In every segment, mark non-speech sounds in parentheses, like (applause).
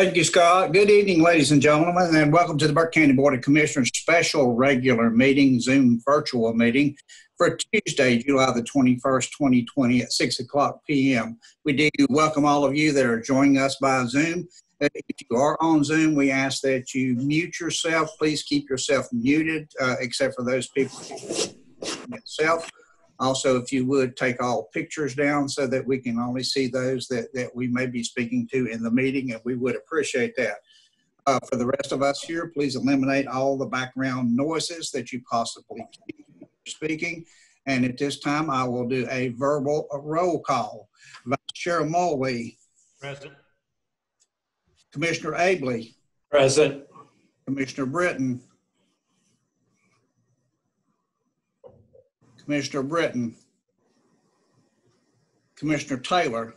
Thank you, Scott. Good evening, ladies and gentlemen, and welcome to the Burke County Board of Commissioners special regular meeting, Zoom virtual meeting for Tuesday, July the 21st, 2020 at 6 o'clock p.m. We do welcome all of you that are joining us by Zoom. If you are on Zoom, we ask that you mute yourself. Please keep yourself muted, uh, except for those people itself. Also, if you would take all pictures down so that we can only see those that, that we may be speaking to in the meeting, and we would appreciate that. Uh, for the rest of us here, please eliminate all the background noises that you possibly can speaking. And at this time, I will do a verbal roll call. Vice Chair Mulwee, Present. Commissioner Abele, Present. Commissioner Brittain, Commissioner Brittain, Commissioner Taylor,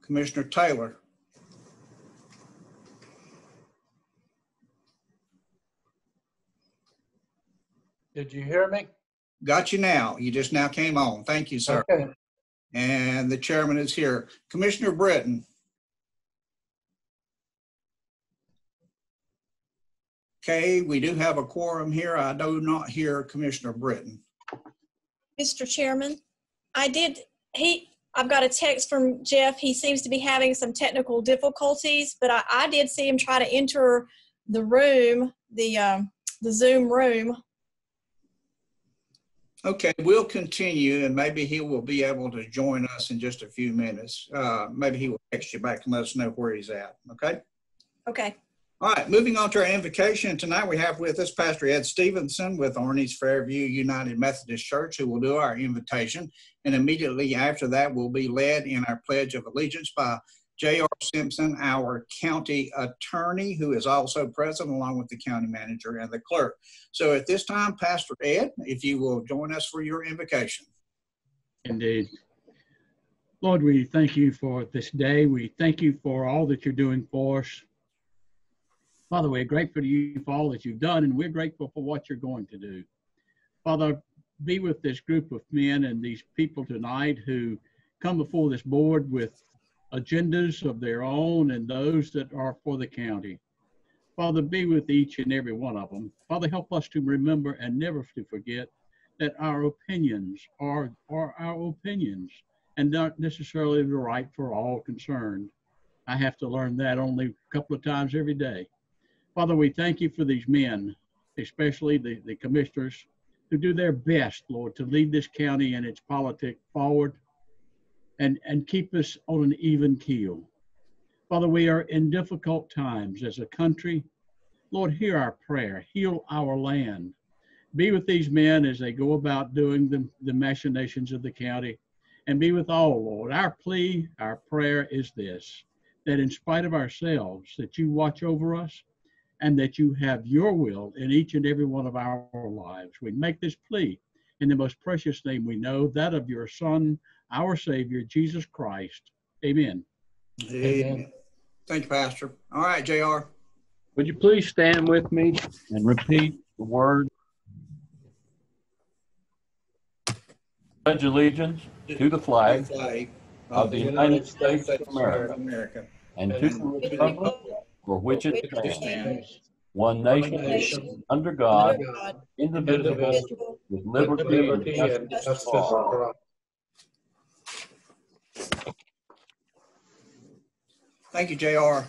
Commissioner Taylor, Did you hear me? got you now. You just now came on. Thank you, sir. Okay. And the chairman is here. Commissioner Brittain. Okay, we do have a quorum here. I do not hear Commissioner Brittain. Mr. Chairman, I did, he, I've got a text from Jeff. He seems to be having some technical difficulties, but I, I did see him try to enter the room, the, um, the Zoom room. Okay, we'll continue and maybe he will be able to join us in just a few minutes. Uh, maybe he will text you back and let us know where he's at, okay? Okay, All right, moving on to our invocation. Tonight we have with us Pastor Ed Stevenson with Orneys Fairview United Methodist Church who will do our invitation. And immediately after that, we'll be led in our Pledge of Allegiance by J.R. Simpson, our county attorney, who is also present along with the county manager and the clerk. So at this time, Pastor Ed, if you will join us for your invocation. Indeed. Lord, we thank you for this day. We thank you for all that you're doing for us. Father, we're grateful to you for all that you've done, and we're grateful for what you're going to do. Father, be with this group of men and these people tonight who come before this board with agendas of their own and those that are for the county. Father, be with each and every one of them. Father, help us to remember and never to forget that our opinions are, are our opinions and not necessarily the right for all concerned. I have to learn that only a couple of times every day. Father, we thank you for these men, especially the, the commissioners, who do their best, Lord, to lead this county and its politics forward and, and keep us on an even keel. Father, we are in difficult times as a country. Lord, hear our prayer, heal our land. Be with these men as they go about doing the, the machinations of the county, and be with all, Lord. Our plea, our prayer is this that in spite of ourselves, that you watch over us and that you have your will in each and every one of our lives. We make this plea in the most precious name we know, that of your Son, our Savior, Jesus Christ. Amen. Amen. Thank you, Pastor. All right, JR. Would you please stand with me and repeat the word? Pledge allegiance to the flag Flag of the United States of of America America. and to the republic for which it stands, one nation, under God, indivisible, with liberty and justice for all. Thank you, JR.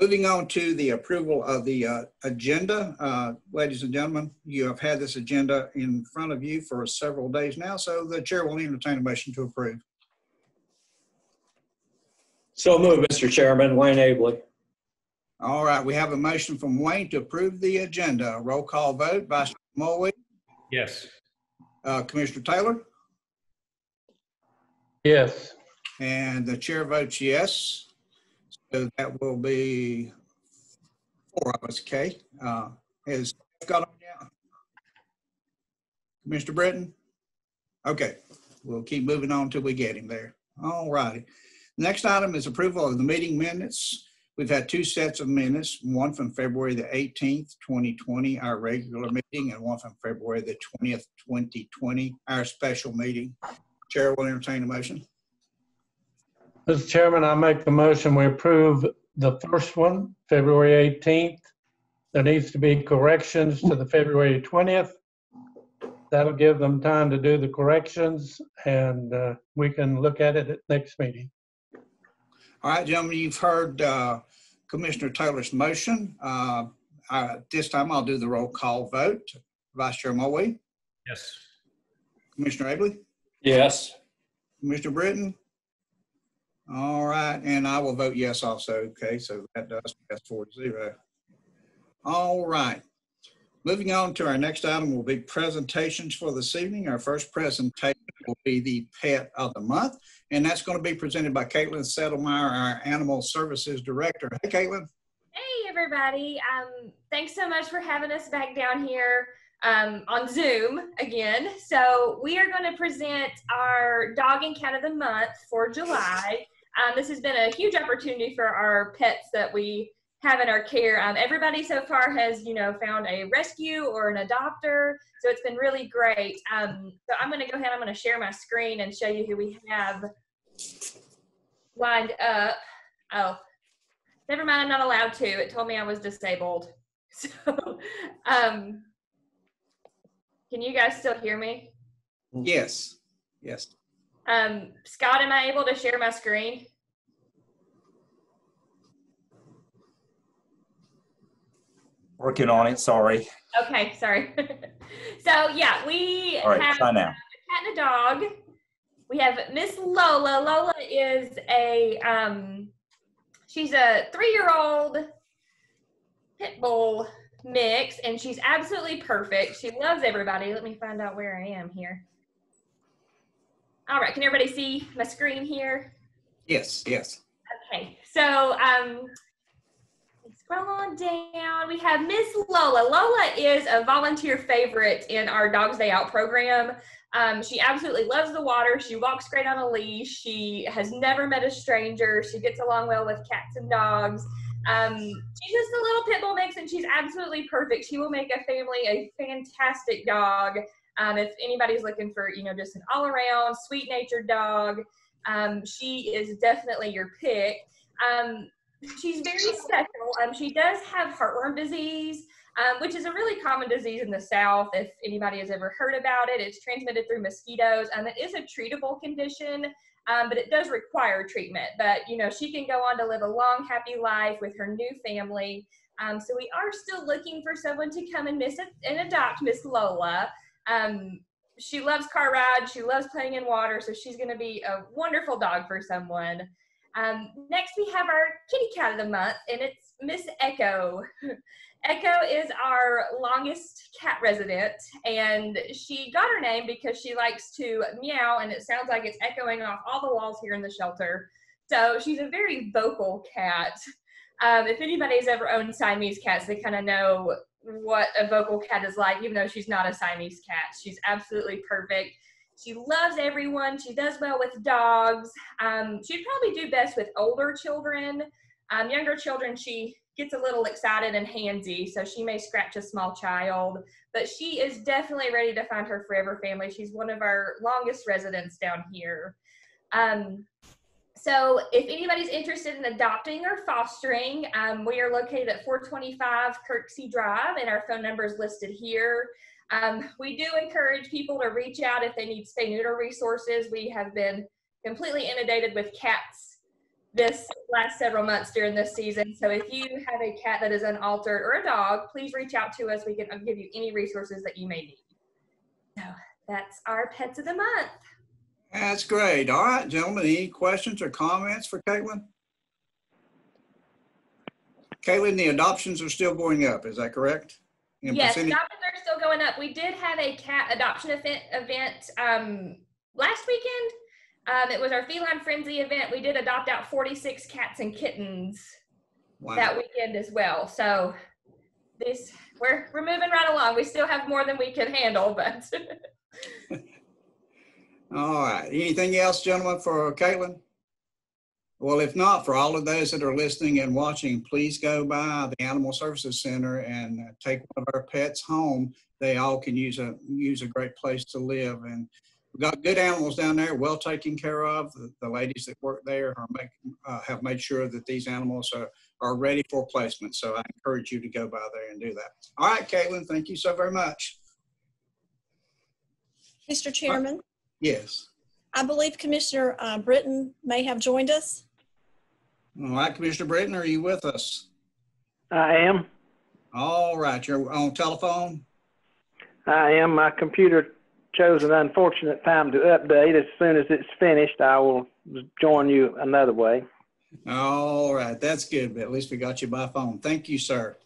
Moving on to the approval of the uh, agenda. Uh, Ladies and gentlemen, you have had this agenda in front of you for several days now, so the chair will entertain a motion to approve. So moved, Mr. Chairman. Wayne Abele. All right, we have a motion from Wayne to approve the agenda. Roll call vote, Vice Mulwee, Yes. uh, Commissioner Taylor, Yes. and the chair votes yes. So that will be four of us, okay? Uh, Has got on down? Commissioner Brittain? Okay, we'll keep moving on until we get him there. All righty. Next item is approval of the meeting minutes. We've had two sets of minutes, one from February the 18th, 2020, our regular meeting, and one from February the 20th, 2020, our special meeting. Chair will entertain a motion. Mr. Chairman, I make the motion, we approve the first one, February 18th. There needs to be corrections to the February 20th. That'll give them time to do the corrections, and uh, we can look at it at next meeting. All right, gentlemen, you've heard uh, Commissioner Taylor's motion. Uh, uh, This time I'll do the roll call vote. Vice Chair Mulwee, Yes. Commissioner Abele, Yes. Commissioner Brittain. All right, and I will vote yes also. Okay, so that does pass four to zero. All right. Moving on to our next item will be presentations for this evening. Our first presentation will be the pet of the month, and that's going to be presented by Caitlin Settlemeyer, our Animal Services Director. Hey, Caitlin. Hey, everybody. Um, thanks so much for having us back down here um, on Zoom again. So, we are going to present our Dog and Cat of the Month for July. Um, this has been a huge opportunity for our pets that we have in our care. Um, everybody so far has, you know, found a rescue or an adopter. So, it's been really great. Um, so, I'm going to go ahead, I'm going to share my screen and show you who we have lined up. Oh, Never mind, I'm not allowed to. It told me I was disabled. (laughs) So, um, can you guys still hear me? Yes, yes. Um, Scott, am I able to share my screen? Working on it, sorry. Okay, sorry. (laughs) so yeah, we All right, have now. a cat and a dog. We have Miss Lola. Lola is a um, she's a three-year-old pit bull mix, and she's absolutely perfect. She loves everybody. Let me find out where I am here. All right, can everybody see my screen here? Yes, yes. Okay, so um, scroll on down. We have Miss Lola. Lola is a volunteer favorite in our Dogs Day Out program. Um, she absolutely loves the water. She walks great on a leash. She has never met a stranger. She gets along well with cats and dogs. Um, she's just a little pit bull mix, and she's absolutely perfect. She will make a family a fantastic dog. Um, if anybody's looking for, you know, just an all-around sweet-natured dog, um, she is definitely your pick. Um, she's very special. Um, she does have heartworm disease, um, which is a really common disease in the South. If anybody has ever heard about it, it's transmitted through mosquitoes. and it is a treatable condition, um, but it does require treatment. But you know, she can go on to live a long, happy life with her new family. Um, so we are still looking for someone to come and miss and adopt Miss Lola. Um, she loves car rides. She loves playing in water. So she's going to be a wonderful dog for someone. Um, next, we have our kitty cat of the month, and it's Miss Echo. (laughs) Echo is our longest cat resident, and she got her name because she likes to meow, and it sounds like it's echoing off all the walls here in the shelter. So she's a very vocal cat. Um, if anybody's ever owned Siamese cats, they kind of know what a vocal cat is like, even though she's not a Siamese cat. She's absolutely perfect. She loves everyone. She does well with dogs. Um, she'd probably do best with older children. Um, younger children, she gets a little excited and handsy, so she may scratch a small child. But she is definitely ready to find her forever family. She's one of our longest residents down here. Um, so if anybody's interested in adopting or fostering, um, we are located at 425 Kirksey Drive, and our phone number is listed here. Um, we do encourage people to reach out if they need spay neuter resources. We have been completely inundated with cats this last several months during this season. So if you have a cat that is unaltered or a dog, please reach out to us. We can give you any resources that you may need. So that's our pets of the month. That's great. All right, gentlemen, any questions or comments for Caitlin? Caitlin, the adoptions are still going up, is that correct? In yes, percentage? adoptions are still going up. We did have a cat adoption event, event um, last weekend. Um, it was our Feline Frenzy event. We did adopt out 46 cats and kittens Wow. that weekend as well. So this we're we're moving right along. We still have more than we can handle, but (laughs) All right. Anything else, gentlemen, for Caitlin? Well, if not, for all of those that are listening and watching, please go by the Animal Services Center and take one of our pets home. They all can use a use a great place to live, and We've got good animals down there, well taken care of. The, the ladies that work there are making, uh, have made sure that these animals are, are ready for placement. So I encourage you to go by there and do that. All right, Caitlin, thank you so very much. Mr. Chairman, Yes. I believe Commissioner uh, Brittain may have joined us. All right, Commissioner Brittain, are you with us? I am. All right, you're on telephone? I am. My computer chose an unfortunate time to update. As soon as it's finished, I will join you another way. All right, that's good, but at least we got you by phone. Thank you, sir.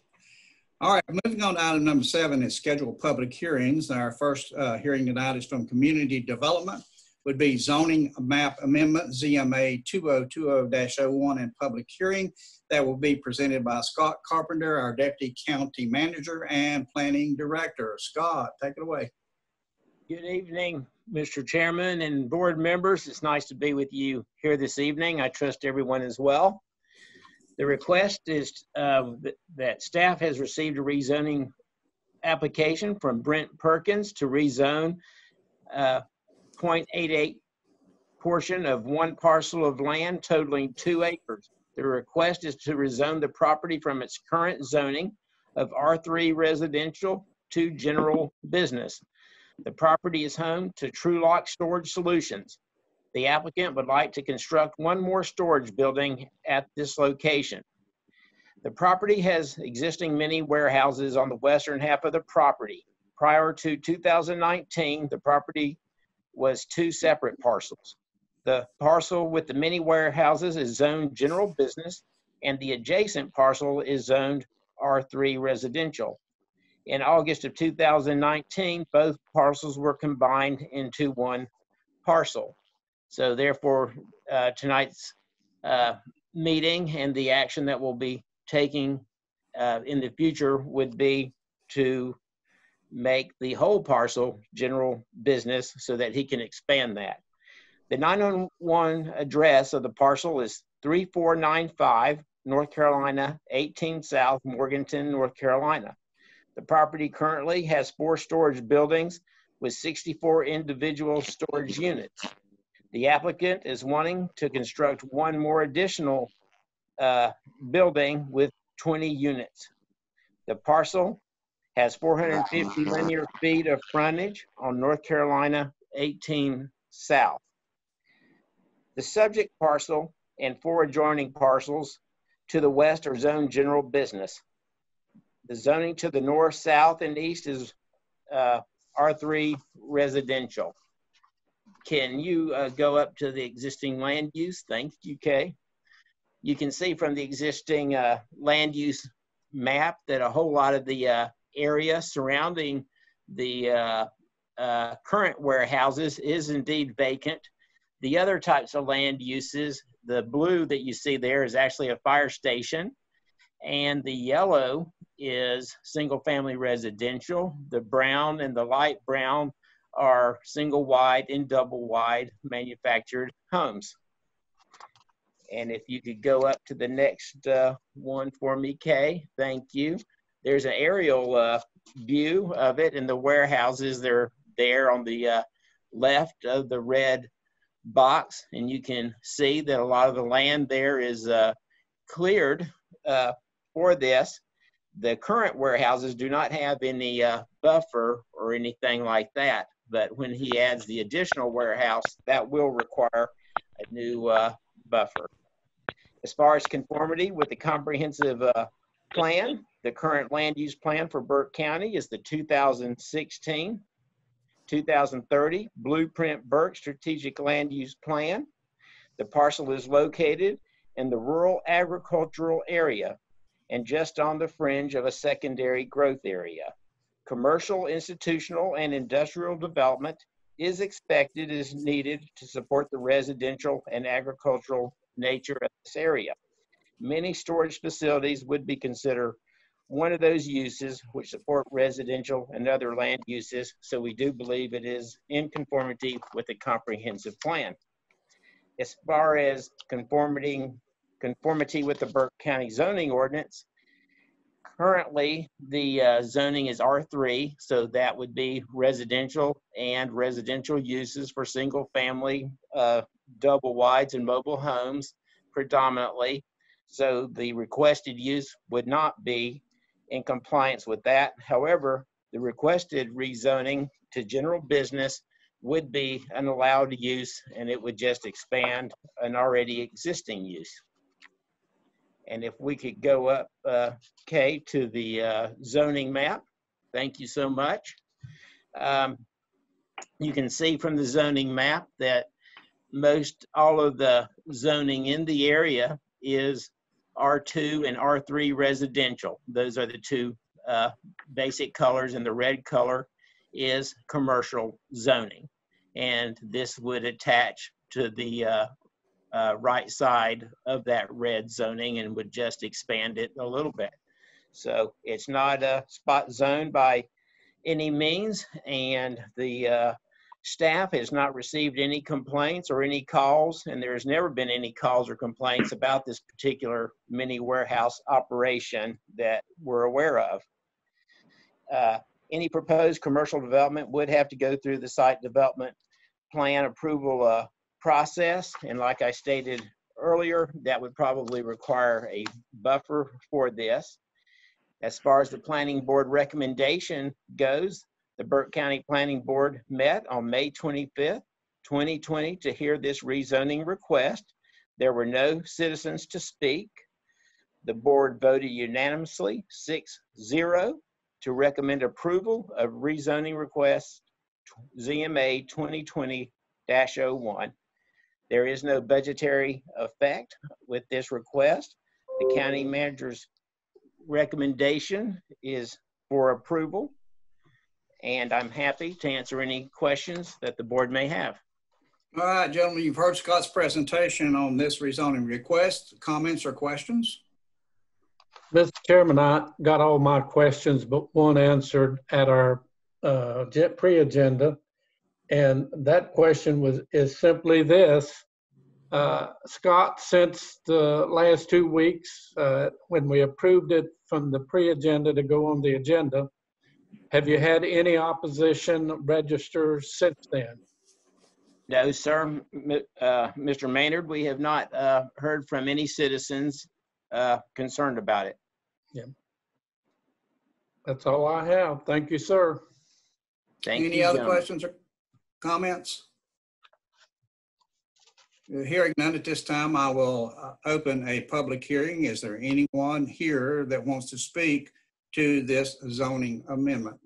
All right, moving on to item number seven is scheduled public hearings. Our first uh, hearing tonight is from Community Development, would be zoning map amendment, ZMA 2020-01 and public hearing that will be presented by Scott Carpenter, our Deputy County Manager and Planning Director. Scott, take it away. Good evening, Mr. Chairman and board members. It's nice to be with you here this evening. I trust everyone is well. The request is uh, that staff has received a rezoning application from Brent Perkins to rezone uh, .88 portion of one parcel of land totaling two acres. The request is to rezone the property from its current zoning of R3 residential to general business. The property is home to True Lock Storage Solutions. The applicant would like to construct one more storage building at this location. The property has existing mini warehouses on the western half of the property. Prior to 2019, the property was two separate parcels. The parcel with the mini warehouses is zoned general business, and the adjacent parcel is zoned R3 residential. In August of 2019, both parcels were combined into one parcel. So therefore, uh, tonight's uh, meeting and the action that we'll be taking uh, in the future would be to make the whole parcel general business so that he can expand that. The 911 address of the parcel is 3495 North Carolina, 18 South Morganton, North Carolina. The property currently has four storage buildings with 64 individual storage units. The applicant is wanting to construct one more additional uh, building with 20 units. The parcel has 450 linear feet of frontage on North Carolina 18 South. The subject parcel and four adjoining parcels to the west are zoned general business. The zoning to the north, south, and east is uh, R3 residential. Can you uh, go up to the existing land use? Thank you, Kay. You can see from the existing uh, land use map that a whole lot of the uh, area surrounding the uh, uh, current warehouses is indeed vacant. The other types of land uses, the blue that you see there is actually a fire station, and the yellow is single family residential. The brown and the light brown are single wide and double wide manufactured homes. And if you could go up to the next uh, one for me, Kay, thank you. There's an aerial uh, view of it, and the warehouses they're there on the uh, left of the red box, and you can see that a lot of the land there is uh, cleared uh, for this. The current warehouses do not have any uh, buffer or anything like that, but when he adds the additional warehouse, that will require a new uh, buffer. As far as conformity with the comprehensive uh, plan, the current land use plan for Burke County is the 2016 2030 Blueprint Burke Strategic Land Use Plan. The parcel is located in the rural agricultural area and just on the fringe of a secondary growth area. Commercial, institutional, and industrial development is expected as needed to support the residential and agricultural nature of this area. Many storage facilities would be considered one of those uses which support residential and other land uses, so we do believe it is in conformity with the comprehensive plan. As far as conformity, conformity with the Burke County zoning ordinance, Currently, the uh, zoning is R3, so that would be residential and residential uses for single-family, uh, double wides and mobile homes predominantly. So the requested use would not be in compliance with that. However, the requested rezoning to general business would be an allowed use and it would just expand an already existing use. And if we could go up, uh, Kay, to the uh, zoning map. Thank you so much. Um, You can see from the zoning map that most, all of the zoning in the area is R2 and R3 residential. Those are the two uh, basic colors, and the red color is commercial zoning. And this would attach to the uh, uh, right side of that red zoning and would just expand it a little bit. So it's not a spot zone by any means, and the uh, staff has not received any complaints or any calls, and there has never been any calls or complaints about this particular mini warehouse operation that we're aware of. Uh, Any proposed commercial development would have to go through the site development plan approval uh, process. And like I stated earlier, that would probably require a buffer for this. As far as the planning board recommendation goes, the Burke County Planning Board met on May 25th, 2020 to hear this rezoning request. There were no citizens to speak. The board voted unanimously, 6-0, to recommend approval of rezoning request ZMA 2020-01. There is no budgetary effect with this request. The county manager's recommendation is for approval. And I'm happy to answer any questions that the board may have. All right, gentlemen, you've heard Scott's presentation on this rezoning request. Comments or questions? Mr. Chairman, I got all my questions, but one answered at our uh, pre-agenda. And that question was, is simply this. Uh, Scott, since the last two weeks, uh, when we approved it from the pre-agenda to go on the agenda, have you had any opposition register since then? No, sir. M- uh, Mr. Maynard, we have not uh, heard from any citizens uh, concerned about it. Yeah. That's all I have. Thank you, sir. Thank you. Any other gentlemen. questions or comments? Uh, Hearing none at this time, I will uh, open a public hearing. Is there anyone here that wants to speak to this zoning amendment?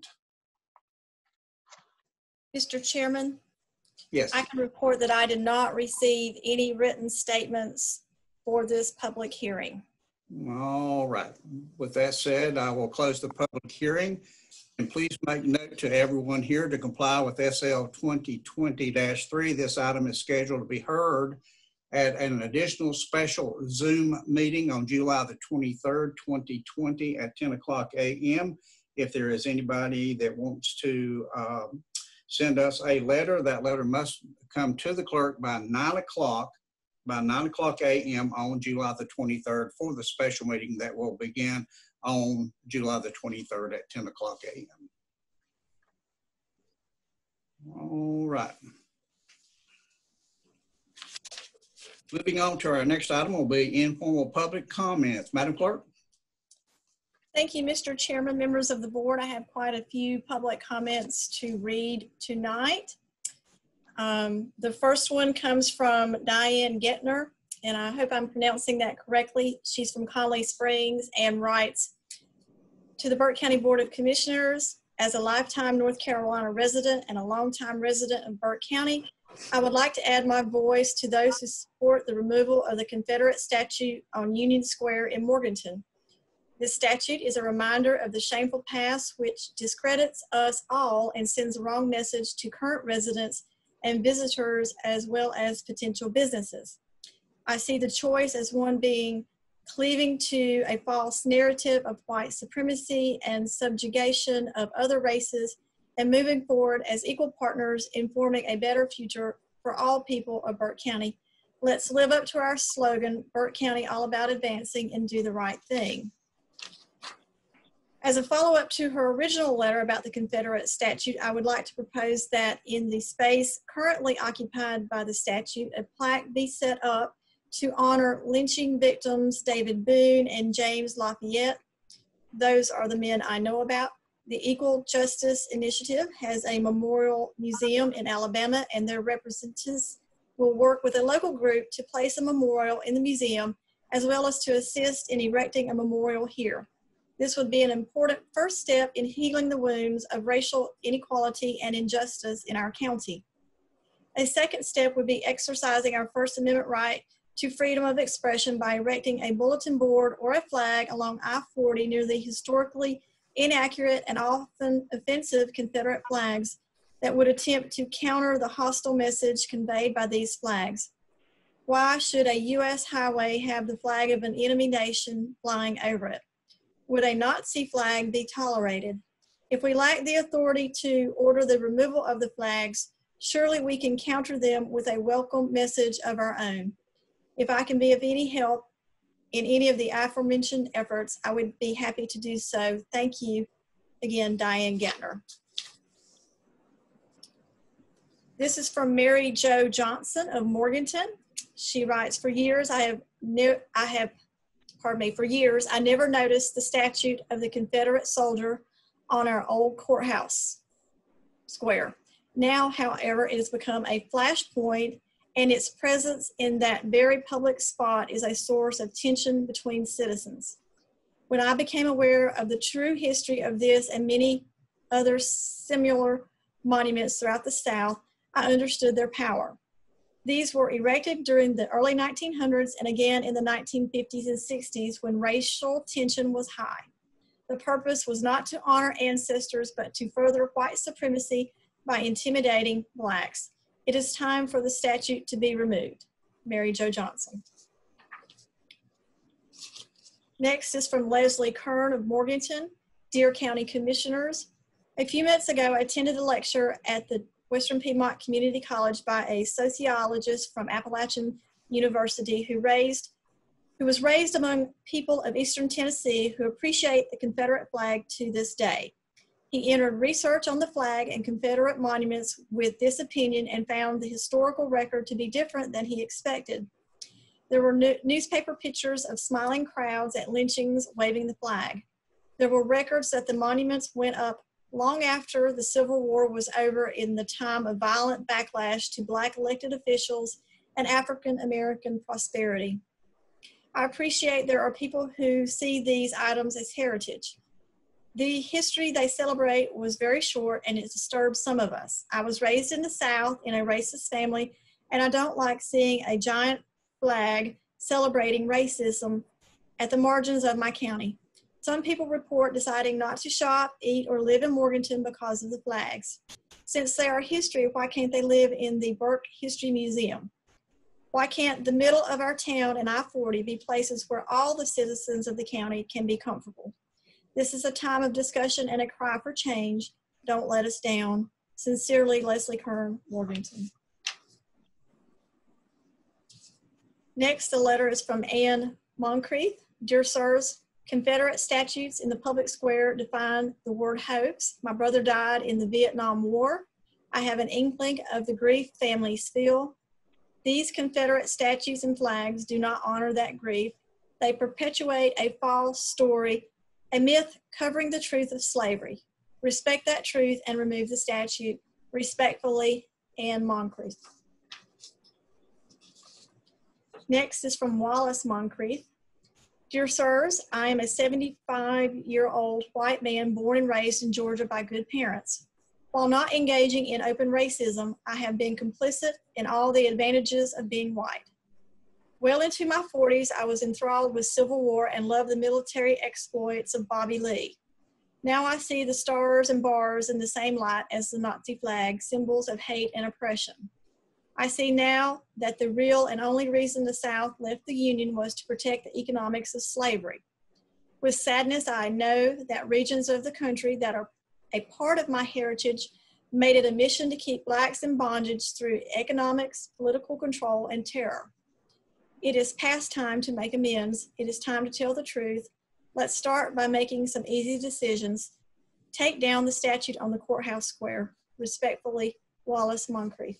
Mr. Chairman, Yes, I can report that I did not receive any written statements for this public hearing. all right. With that said, I will close the public hearing. And please make note to everyone here to comply with SL 2020-3. This item is scheduled to be heard at an additional special Zoom meeting on July the 23rd, 2020 at 10 o'clock a.m. If there is anybody that wants to um, send us a letter, that letter must come to the clerk by 9 o'clock, by 9 o'clock a.m. on July the 23rd for the special meeting that will begin on July the 23rd at 10 o'clock a.m. All right. Moving on to our next item will be informal public comments. Madam Clerk? Thank you, Mr. Chairman, members of the board. I have quite a few public comments to read tonight. Um, The first one comes from Diane Getner, and I hope I'm pronouncing that correctly. She's from Connelly Springs and writes, "To the Burke County Board of Commissioners, as a lifetime North Carolina resident and a longtime resident of Burke County, I would like to add my voice to those who support the removal of the Confederate statue on Union Square in Morganton. This statute is a reminder of the shameful past which discredits us all and sends a wrong message to current residents and visitors as well as potential businesses. I see the choice as one being cleaving to a false narrative of white supremacy and subjugation of other races and moving forward as equal partners in forming a better future for all people of Burke County. Let's live up to our slogan, Burke County all about advancing and do the right thing. As a follow-up to her original letter about the Confederate statute, I would like to propose that in the space currently occupied by the statute, a plaque be set up to honor lynching victims David Boone and James Lafayette. Those are the men I know about. The Equal Justice Initiative has a memorial museum in Alabama, and their representatives will work with a local group to place a memorial in the museum, as well as to assist in erecting a memorial here. This would be an important first step in healing the wounds of racial inequality and injustice in our county. A second step would be exercising our First Amendment right to freedom of expression by erecting a bulletin board or a flag along I-40 near the historically inaccurate and often offensive Confederate flags that would attempt to counter the hostile message conveyed by these flags. Why should a U.S. highway have the flag of an enemy nation flying over it? Would a Nazi flag be tolerated? If we lack the authority to order the removal of the flags, surely we can counter them with a welcome message of our own. If I can be of any help in any of the aforementioned efforts, I would be happy to do so. Thank you again, Diane Gettner. This is from Mary Jo Johnson of Morganton. She writes, for years I have, I have pardon me, for years, I never noticed the statue of the Confederate soldier on our old courthouse square. Now, however, it has become a flashpoint and its presence in that very public spot is a source of tension between citizens. When I became aware of the true history of this and many other similar monuments throughout the South, I understood their power. These were erected during the early 1900s and again in the 1950s and 60s when racial tension was high. The purpose was not to honor ancestors, but to further white supremacy by intimidating blacks. It is time for the statute to be removed. Mary Jo Johnson. Next is from Leslie Kern of Morganton, Dear County Commissioners. A few minutes ago, I attended a lecture at the Western Piedmont Community College by a sociologist from Appalachian University who raised who was raised among people of Eastern Tennessee who appreciate the Confederate flag to this day. He entered research on the flag and Confederate monuments with this opinion and found the historical record to be different than he expected. There were newspaper pictures of smiling crowds at lynchings waving the flag. There were records that the monuments went up long after the Civil War was over in the time of violent backlash to Black elected officials and African American prosperity. I appreciate there are people who see these items as heritage. The history they celebrate was very short and it disturbs some of us. I was raised in the South in a racist family, and I don't like seeing a giant flag celebrating racism at the margins of my county. Some people report deciding not to shop, eat, or live in Morganton because of the flags. Since they are history, why can't they live in the Burke History Museum? Why can't the middle of our town and I-40 be places where all the citizens of the county can be comfortable? This is a time of discussion and a cry for change. Don't let us down. Sincerely, Leslie Kern, Morganton. Next, the letter is from Anne Moncrief. Dear sirs, Confederate statutes in the public square define the word hoax. My brother died in the Vietnam War. I have an inkling of the grief families feel. These Confederate statues and flags do not honor that grief. They perpetuate a false story, a myth covering the truth of slavery. Respect that truth and remove the statute. Respectfully, Anne Moncrief. Next is from Wallace Moncrief. Dear sirs, I am a 75 year old white man born and raised in Georgia by good parents. While not engaging in open racism, I have been complicit in all the advantages of being white. Well into my 40s, I was enthralled with Civil War and loved the military exploits of Bobby Lee. Now I see the stars and bars in the same light as the Nazi flag, symbols of hate and oppression. I see now that the real and only reason the South left the Union was to protect the economics of slavery. With sadness, I know that regions of the country that are a part of my heritage made it a mission to keep blacks in bondage through economics, political control, and terror. It is past time to make amends. It is time to tell the truth. Let's start by making some easy decisions. Take down the statute on the courthouse square. Respectfully, Wallace Moncrief.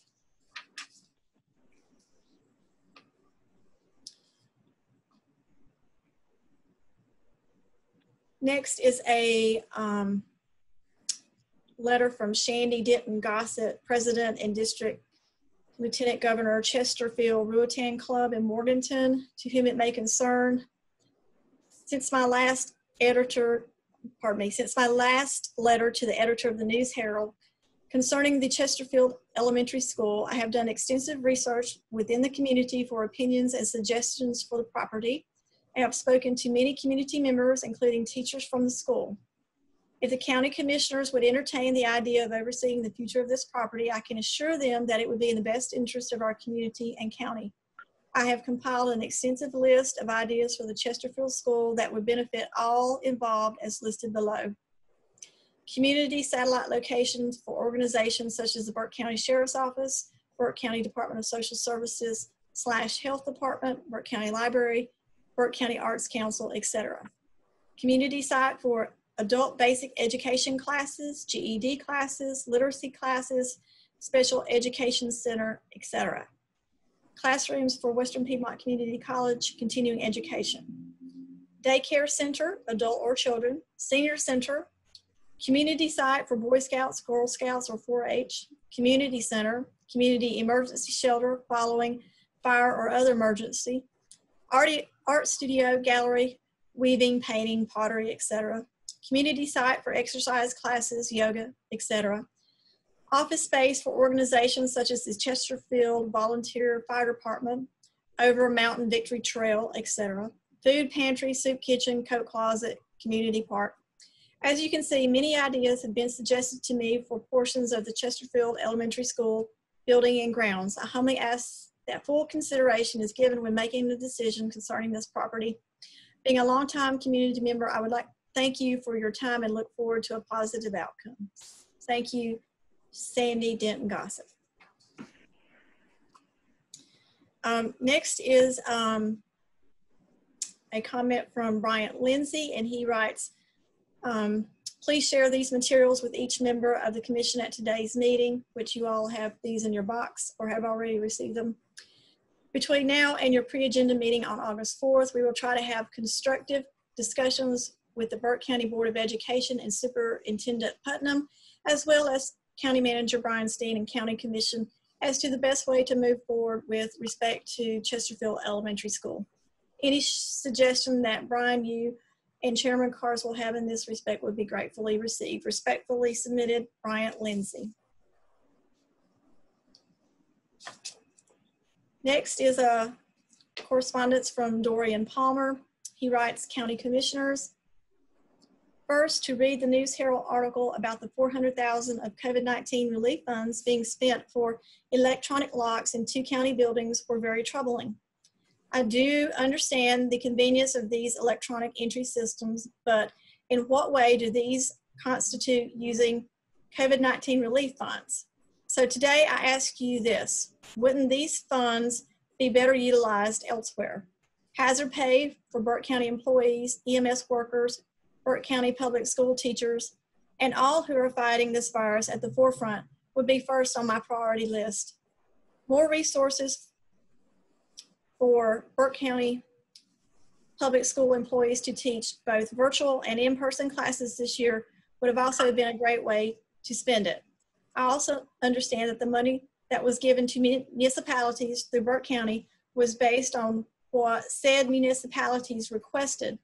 Next is a um, letter from Shandy Denton Gossett, President and District Lieutenant Governor Chesterfield Ruritan Club in Morganton, to whom it may concern. Since my last editor, pardon me, since my last letter to the editor of the News Herald concerning the Chesterfield Elementary School, I have done extensive research within the community for opinions and suggestions for the property. I have spoken to many community members, including teachers from the school. If the county commissioners would entertain the idea of overseeing the future of this property, I can assure them that it would be in the best interest of our community and county. I have compiled an extensive list of ideas for the Chesterfield School that would benefit all involved as listed below. Community satellite locations for organizations such as the Burke County Sheriff's Office, Burke County Department of Social Services slash Health Department, Burke County Library, Burke County Arts Council, etc. Community site for adult basic education classes, GED classes, literacy classes, special education center, etc. Classrooms for Western Piedmont Community College continuing education. Daycare center, adult or children, senior center, community site for Boy Scouts, Girl Scouts, or 4-H, community center, community emergency shelter following fire or other emergency, art, art studio, gallery, weaving, painting, pottery, etc community site for exercise classes, yoga, etc. Office space for organizations such as the Chesterfield Volunteer Fire Department, Over Mountain Victory Trail, etc. Food pantry, soup kitchen, coat closet, community park. As you can see, many ideas have been suggested to me for portions of the Chesterfield Elementary School building and grounds. I humbly ask that full consideration is given when making the decision concerning this property. Being a longtime community member, I would like Thank you for your time and look forward to a positive outcome. Thank you, Sandy Denton Gossett. Um, next is um, a comment from Bryant Lindsay, and he writes, um, please share these materials with each member of the commission at today's meeting, which you all have these in your box or have already received them. Between now and your pre-agenda meeting on August 4th, we will try to have constructive discussions with the Burke County Board of Education and Superintendent Putnam, as well as County Manager Brian Steen and County Commission as to the best way to move forward with respect to Chesterfield Elementary School. Any suggestion that Brian, you and Chairman Carswell have in this respect would be gratefully received. Respectfully submitted, Bryant Lindsay. Next is a correspondence from Dorian Palmer. He writes, County Commissioners, First, to read the News Herald article about the 400,000 of COVID-19 relief funds being spent for electronic locks in two county buildings were very troubling. I do understand the convenience of these electronic entry systems, but in what way do these constitute using COVID-19 relief funds? So today I ask you this, wouldn't these funds be better utilized elsewhere? Hazard pay for Burke County employees, EMS workers, Burke County public school teachers, and all who are fighting this virus at the forefront would be first on my priority list. More resources for Burke County public school employees to teach both virtual and in-person classes this year would have also been a great way to spend it. I also understand that the money that was given to municipalities through Burke County was based on what said municipalities requested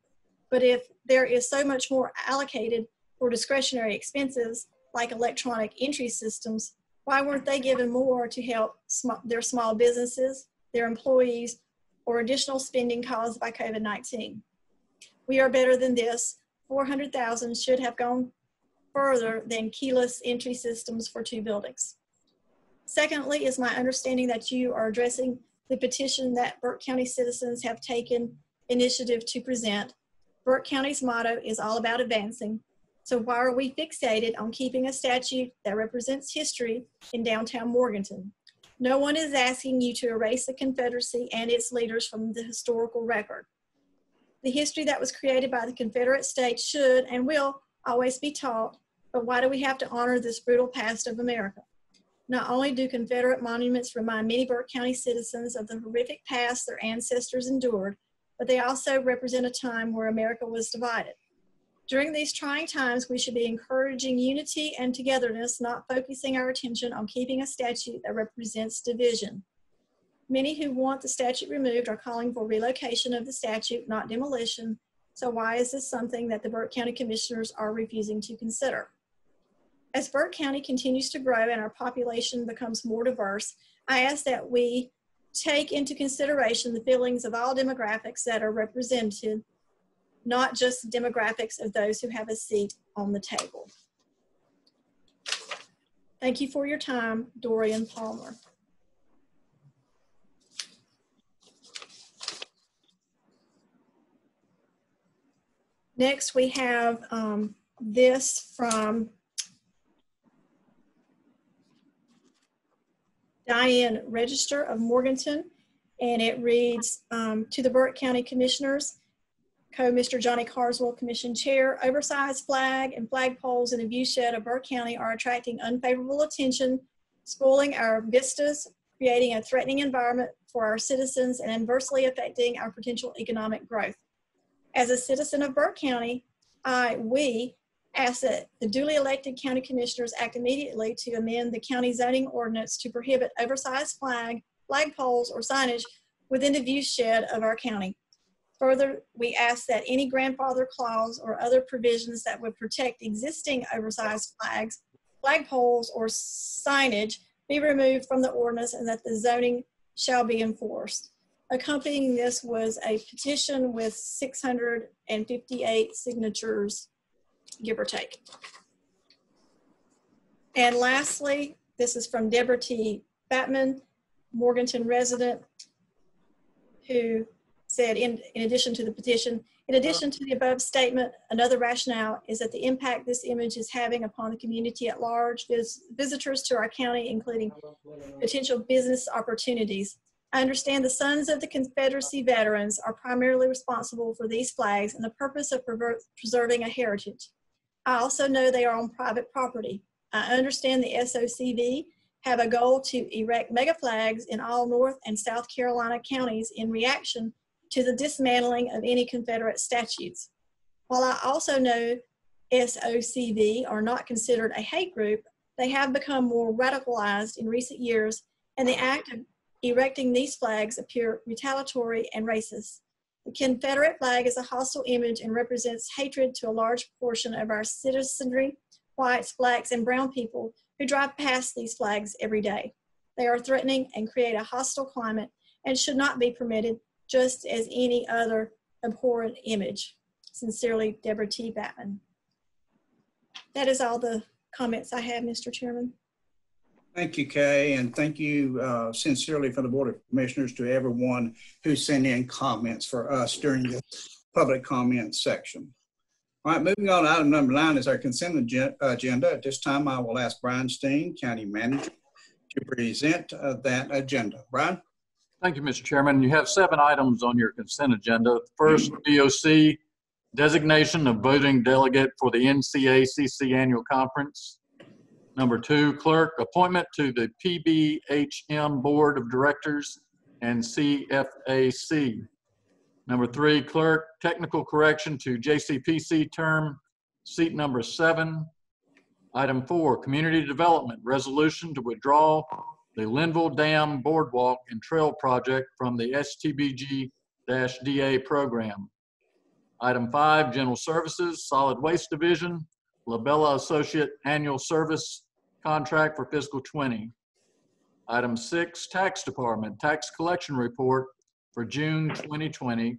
but if there is so much more allocated for discretionary expenses like electronic entry systems, why weren't they given more to help sm their small businesses, their employees, or additional spending caused by COVID-19? We are better than this. 400,000 should have gone further than keyless entry systems for two buildings. Secondly, is my understanding that you are addressing the petition that Burke County citizens have taken initiative to present Burke County's motto is all about advancing. So why are we fixated on keeping a statue that represents history in downtown Morganton? No one is asking you to erase the Confederacy and its leaders from the historical record. The history that was created by the Confederate States should and will always be taught, but why do we have to honor this brutal past of America? Not only do Confederate monuments remind many Burke County citizens of the horrific past their ancestors endured, but they also represent a time where America was divided. During these trying times, we should be encouraging unity and togetherness, not focusing our attention on keeping a statute that represents division. Many who want the statute removed are calling for relocation of the statute, not demolition. So why is this something that the Burke County Commissioners are refusing to consider? As Burke County continues to grow and our population becomes more diverse, I ask that we take into consideration the feelings of all demographics that are represented, not just demographics of those who have a seat on the table. Thank you for your time, Dorian Palmer. Next, we have um, this from Diane Register of Morganton, and it reads, um, to the Burke County Commissioners, Co-Mr. Johnny Carswell, Commission Chair, oversized flag and flag poles in the view shed of Burke County are attracting unfavorable attention, spoiling our vistas, creating a threatening environment for our citizens, and adversely affecting our potential economic growth. As a citizen of Burke County, I, we that the duly elected county commissioners act immediately to amend the county zoning ordinance to prohibit oversized flag, flag poles, or signage within the view shed of our county. Further, we ask that any grandfather clause or other provisions that would protect existing oversized flags, flag poles, or signage be removed from the ordinance and that the zoning shall be enforced. Accompanying this was a petition with 658 signatures, give or take. And lastly, this is from Deborah T. Batman, Morganton resident, who said, in, in addition to the petition, in addition to the above statement, another rationale is that the impact this image is having upon the community at large, vis- visitors to our county, including potential business opportunities. I understand the Sons of the Confederacy veterans are primarily responsible for these flags and the purpose of preserving a heritage. I also know they are on private property. I understand the SOCV have a goal to erect mega flags in all North and South Carolina counties in reaction to the dismantling of any Confederate statues. While I also know SOCV are not considered a hate group, they have become more radicalized in recent years, and the act of erecting these flags appear retaliatory and racist. The Confederate flag is a hostile image and represents hatred to a large portion of our citizenry, whites, blacks, and brown people who drive past these flags every day. They are threatening and create a hostile climate and should not be permitted, just as any other abhorrent image. Sincerely, Deborah T. Batman. That is all the comments I have, Mr. Chairman. Thank you, Kay, and thank you uh, sincerely from the Board of Commissioners to everyone who sent in comments for us during the public comment section. All right, moving on, to item number nine is our consent agenda. At this time, I will ask Brian Steen, County Manager, to present uh, that agenda. Brian? Thank you, Mr. Chairman. You have seven items on your consent agenda. First, DOC, designation of voting delegate for the NCACC Annual Conference. Number two, clerk, appointment to the PBHM Board of Directors and CFAC. Number three, clerk, technical correction to JCPC term, seat number seven. Item four, community development, resolution to withdraw the Linville Dam Boardwalk and Trail Project from the STBG-DA program. Item five, general services, solid waste division, Labella Associate Annual Service Contract for fiscal 20. Item six, tax department, tax collection report for June 2020.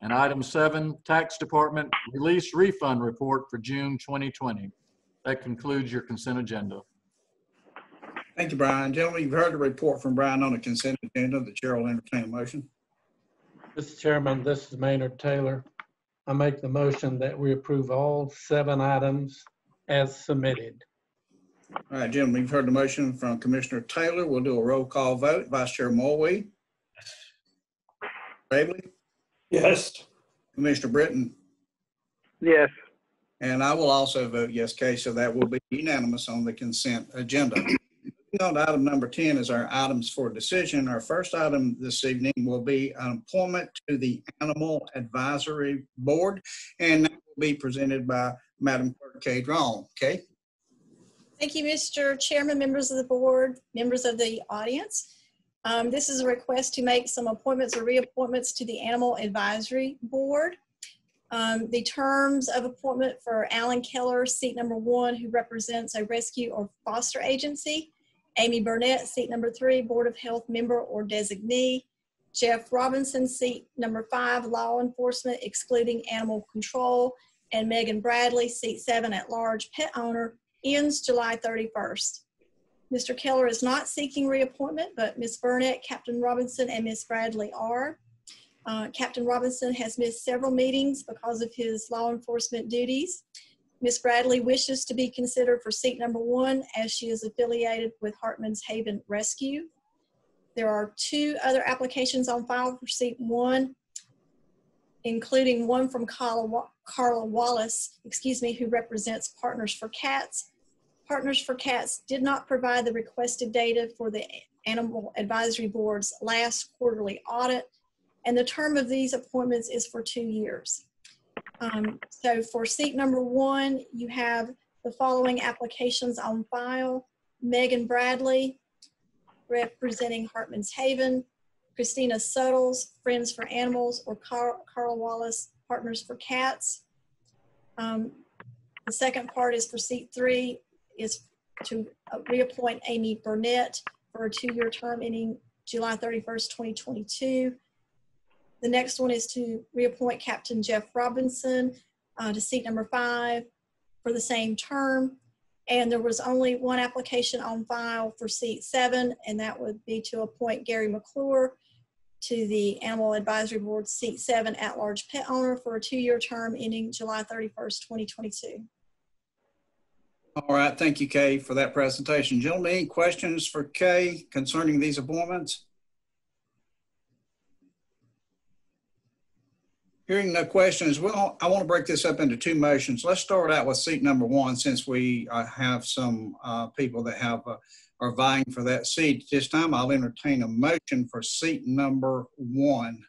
And item seven, tax department release refund report for June 2020. That concludes your consent agenda. Thank you, Brian. Gentlemen, you've heard the report from Brian on the consent agenda. The chair will entertain a motion. Mr. Chairman, this is Maynard Taylor. I make the motion that we approve all seven items as submitted. All right, gentlemen, we've heard the motion from Commissioner Taylor. We'll do a roll call vote. Vice Chair Mulwee? Gravely? Yes. Commissioner Brittain, Yes. and I will also vote yes, Kay, so that will be unanimous on the consent agenda. Moving on to item number 10 is our items for decision. Our first item this evening will be an appointment to the Animal Advisory Board, and that will be presented by Madam Clerk Kay Draughn. Kay? Thank you, Mr. Chairman, members of the board, members of the audience. Um, This is a request to make some appointments or reappointments to the Animal Advisory Board. Um, The terms of appointment for Alan Keller, seat number one, who represents a rescue or foster agency. Amy Burnett, seat number three, Board of Health member or designee. Jeff Robinson, seat number five, law enforcement excluding animal control. And Megan Bradley, seat seven, at large pet owner, ends July 31st. Mr. Keller is not seeking reappointment, but Ms. Burnett, Captain Robinson, and Ms. Bradley are. Uh, Captain Robinson has missed several meetings because of his law enforcement duties. Ms. Bradley wishes to be considered for seat number one as she is affiliated with Hartman's Haven Rescue. There are two other applications on file for seat one, including one from Carla Wallace, excuse me, who represents Partners for Cats. Partners for Cats did not provide the requested data for the Animal Advisory Board's last quarterly audit, and the term of these appointments is for two years. Um, So for seat number one, you have the following applications on file. Megan Bradley, representing Hartman's Haven, Christina Suttles, Friends for Animals, or Car- Carl Wallace, Partners for Cats. Um, The second part is for seat three, is to reappoint Amy Burnett for a two-year term ending July 31st, 2022. The next one is to reappoint Captain Jeff Robinson uh, to seat number five for the same term. And there was only one application on file for seat seven, and that would be to appoint Gary McClure to the Animal Advisory Board, seat seven, at-large pet owner for a two-year term ending July 31st, 2022. All right, thank you, Kay, for that presentation. Gentlemen, any questions for Kay concerning these appointments? Hearing no questions, well, I want to break this up into two motions. Let's start out with seat number one, since we uh, have some uh, people that have, uh, are vying for that seat. This time, I'll entertain a motion for seat number one.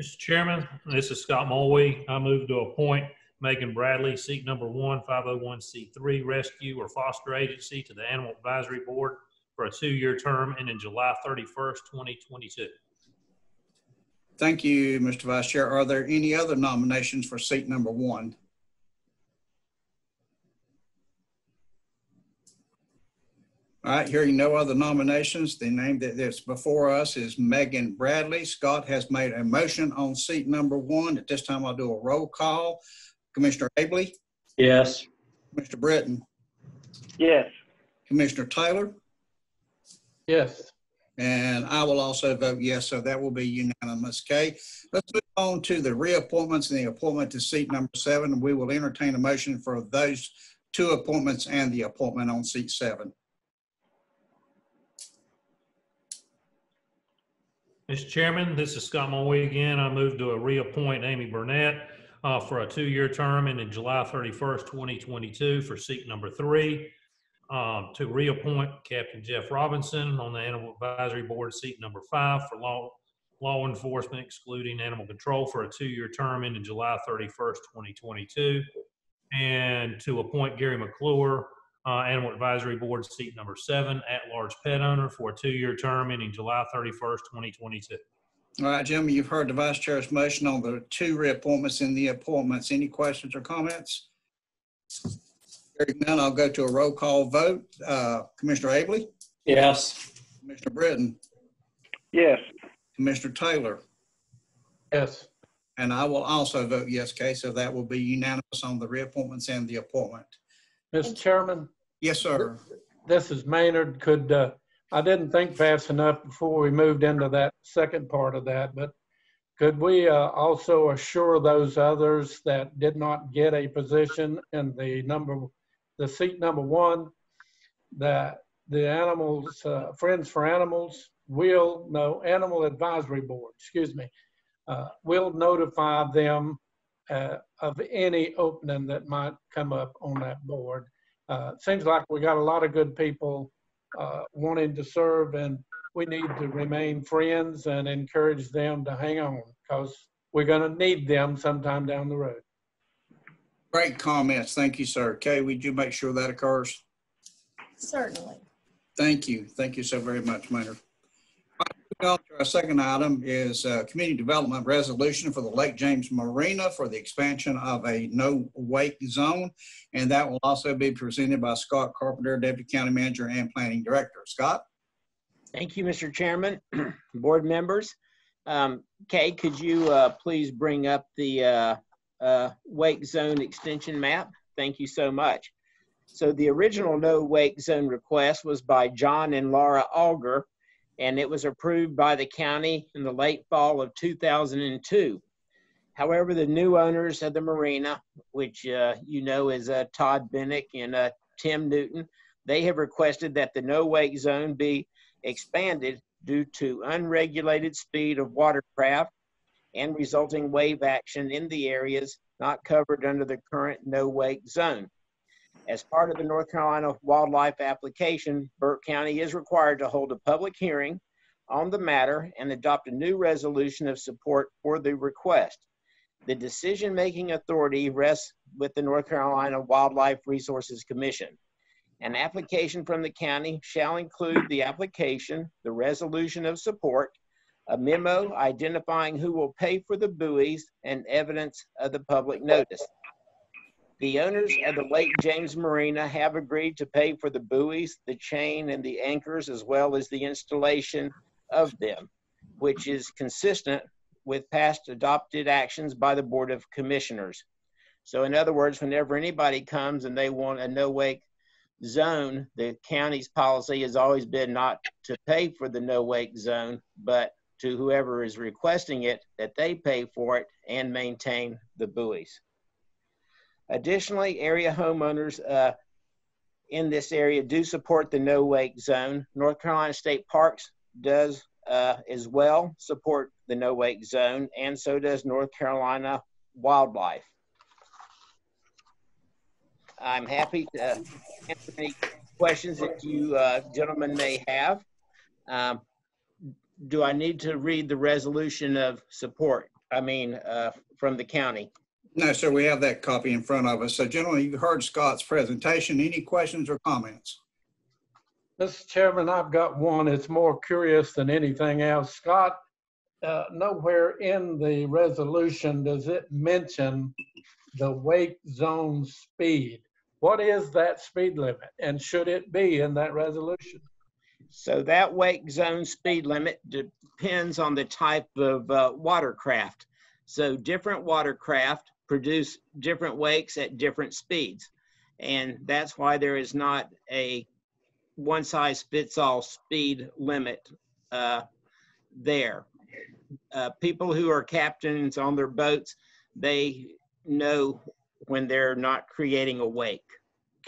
Mr. Chairman, this is Scott Mulwee. I move to appoint Megan Bradley, seat number one, 501c3 Rescue or Foster Agency to the Animal Advisory Board for a two-year term ending July 31st, 2022. Thank you, Mr. Vice Chair. Are there any other nominations for seat number one? All right, hearing no other nominations, the name that is before us is Megan Bradley. Scott has made a motion on seat number one. At this time, I'll do a roll call. Commissioner Abele, Yes. Mr. Brittain, Yes. Commissioner Taylor, Yes. And I will also vote yes, so that will be unanimous. Okay, let's move on to the reappointments and the appointment to seat number seven. We will entertain a motion for those two appointments and the appointment on seat seven. Mr. Chairman, this is Scott Mulwee again. I move to reappoint Amy Burnett uh, for a two-year term ending July 31st, 2022 for seat number three. Um, To reappoint Captain Jeff Robinson on the Animal Advisory Board, seat number five for law, law enforcement excluding animal control for a two-year term ending July 31st, 2022. And to appoint Gary McClure, uh, Animal Advisory Board, seat number seven, at-large pet owner for a two-year term ending July 31st, 2022. All right, gentlemen, you've heard the vice chair's motion on the two reappointments and the appointments. Any questions or comments? Hearing none, I'll go to a roll call vote. Uh, Commissioner Abele, Yes. Commissioner Brittain, Yes. Commissioner Taylor, Yes. and I will also vote yes, Kay, so that will be unanimous on the reappointments and the appointment. Mr. Chairman, Yes, sir. this is Maynard. Could, uh, I didn't think fast enough before we moved into that second part of that, but could we uh, also assure those others that did not get a position in the number, the seat number one, that the animals, uh, Friends for Animals will, no, Animal Advisory Board, excuse me, uh, will notify them uh, of any opening that might come up on that board. Uh, Seems like we got a lot of good people uh, wanting to serve, and we need to remain friends and encourage them to hang on, because we're going to need them sometime down the road. Great comments. Thank you, sir. Kay, would you make sure that occurs? Certainly. Thank you. Thank you so very much, Maynard. Our second item is uh community development resolution for the Lake James Marina for the expansion of a no-wake zone. And that will also be presented by Scott Carpenter, Deputy County Manager and Planning Director. Scott? Thank you, Mr. Chairman, (clears throat) board members. Um, Kay, could you uh, please bring up the uh, uh, wake zone extension map? Thank you so much. So the original no wake zone request was by John and Laura Auger, and it was approved by the county in the late fall of 2002. However, the new owners of the marina, which uh, you know is uh, Todd Bennick and uh, Tim Newton, they have requested that the no wake zone be expanded due to unregulated speed of watercraft and resulting wave action in the areas not covered under the current no wake zone. As part of the North Carolina wildlife application, Burke County is required to hold a public hearing on the matter and adopt a new resolution of support for the request. The decision-making authority rests with the North Carolina Wildlife Resources Commission. An application from the county shall include the application, the resolution of support, a memo identifying who will pay for the buoys, and evidence of the public notice. The owners of the Lake James Marina have agreed to pay for the buoys, the chain, and the anchors, as well as the installation of them, which is consistent with past adopted actions by the Board of Commissioners. So in other words, whenever anybody comes and they want a no-wake zone, the county's policy has always been not to pay for the no-wake zone, but to whoever is requesting it, that they pay for it and maintain the buoys. Additionally, area homeowners uh, in this area do support the no wake zone. North Carolina State Parks does uh, as well support the no wake zone, and so does North Carolina Wildlife. I'm happy to answer any questions that you uh, gentlemen may have. Um, do I need to read the resolution of support? I mean, uh, from the county? No, sir, we have that copy in front of us. So gentlemen, you've heard Scott's presentation. Any questions or comments? Mr. Chairman, I've got one. It's more curious than anything else. Scott, uh, nowhere in the resolution does it mention the wake zone speed. What is that speed limit and should it be in that resolution? So that wake zone speed limit depends on the type of uh, watercraft. So different watercraft produce different wakes at different speeds. And that's why there is not a one size fits all speed limit uh, there. Uh, people who are captains on their boats, they know when they're not creating a wake.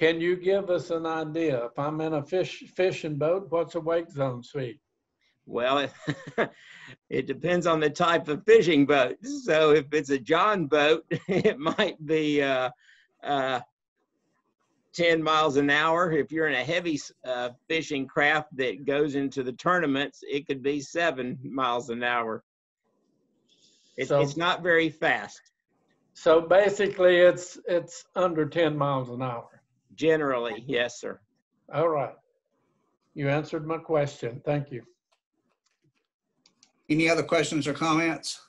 Can you give us an idea? If I'm in a fish fishing boat, what's a wake zone speed? Well, it, (laughs) it depends on the type of fishing boat. So if it's a John boat, (laughs) it might be uh, uh, 10 miles an hour. If you're in a heavy uh, fishing craft that goes into the tournaments, it could be seven miles an hour. It, So- it's not very fast, So basically, it's, it's under 10 miles an hour. Generally. Yes, sir. All right. You answered my question. Thank you. Any other questions or comments?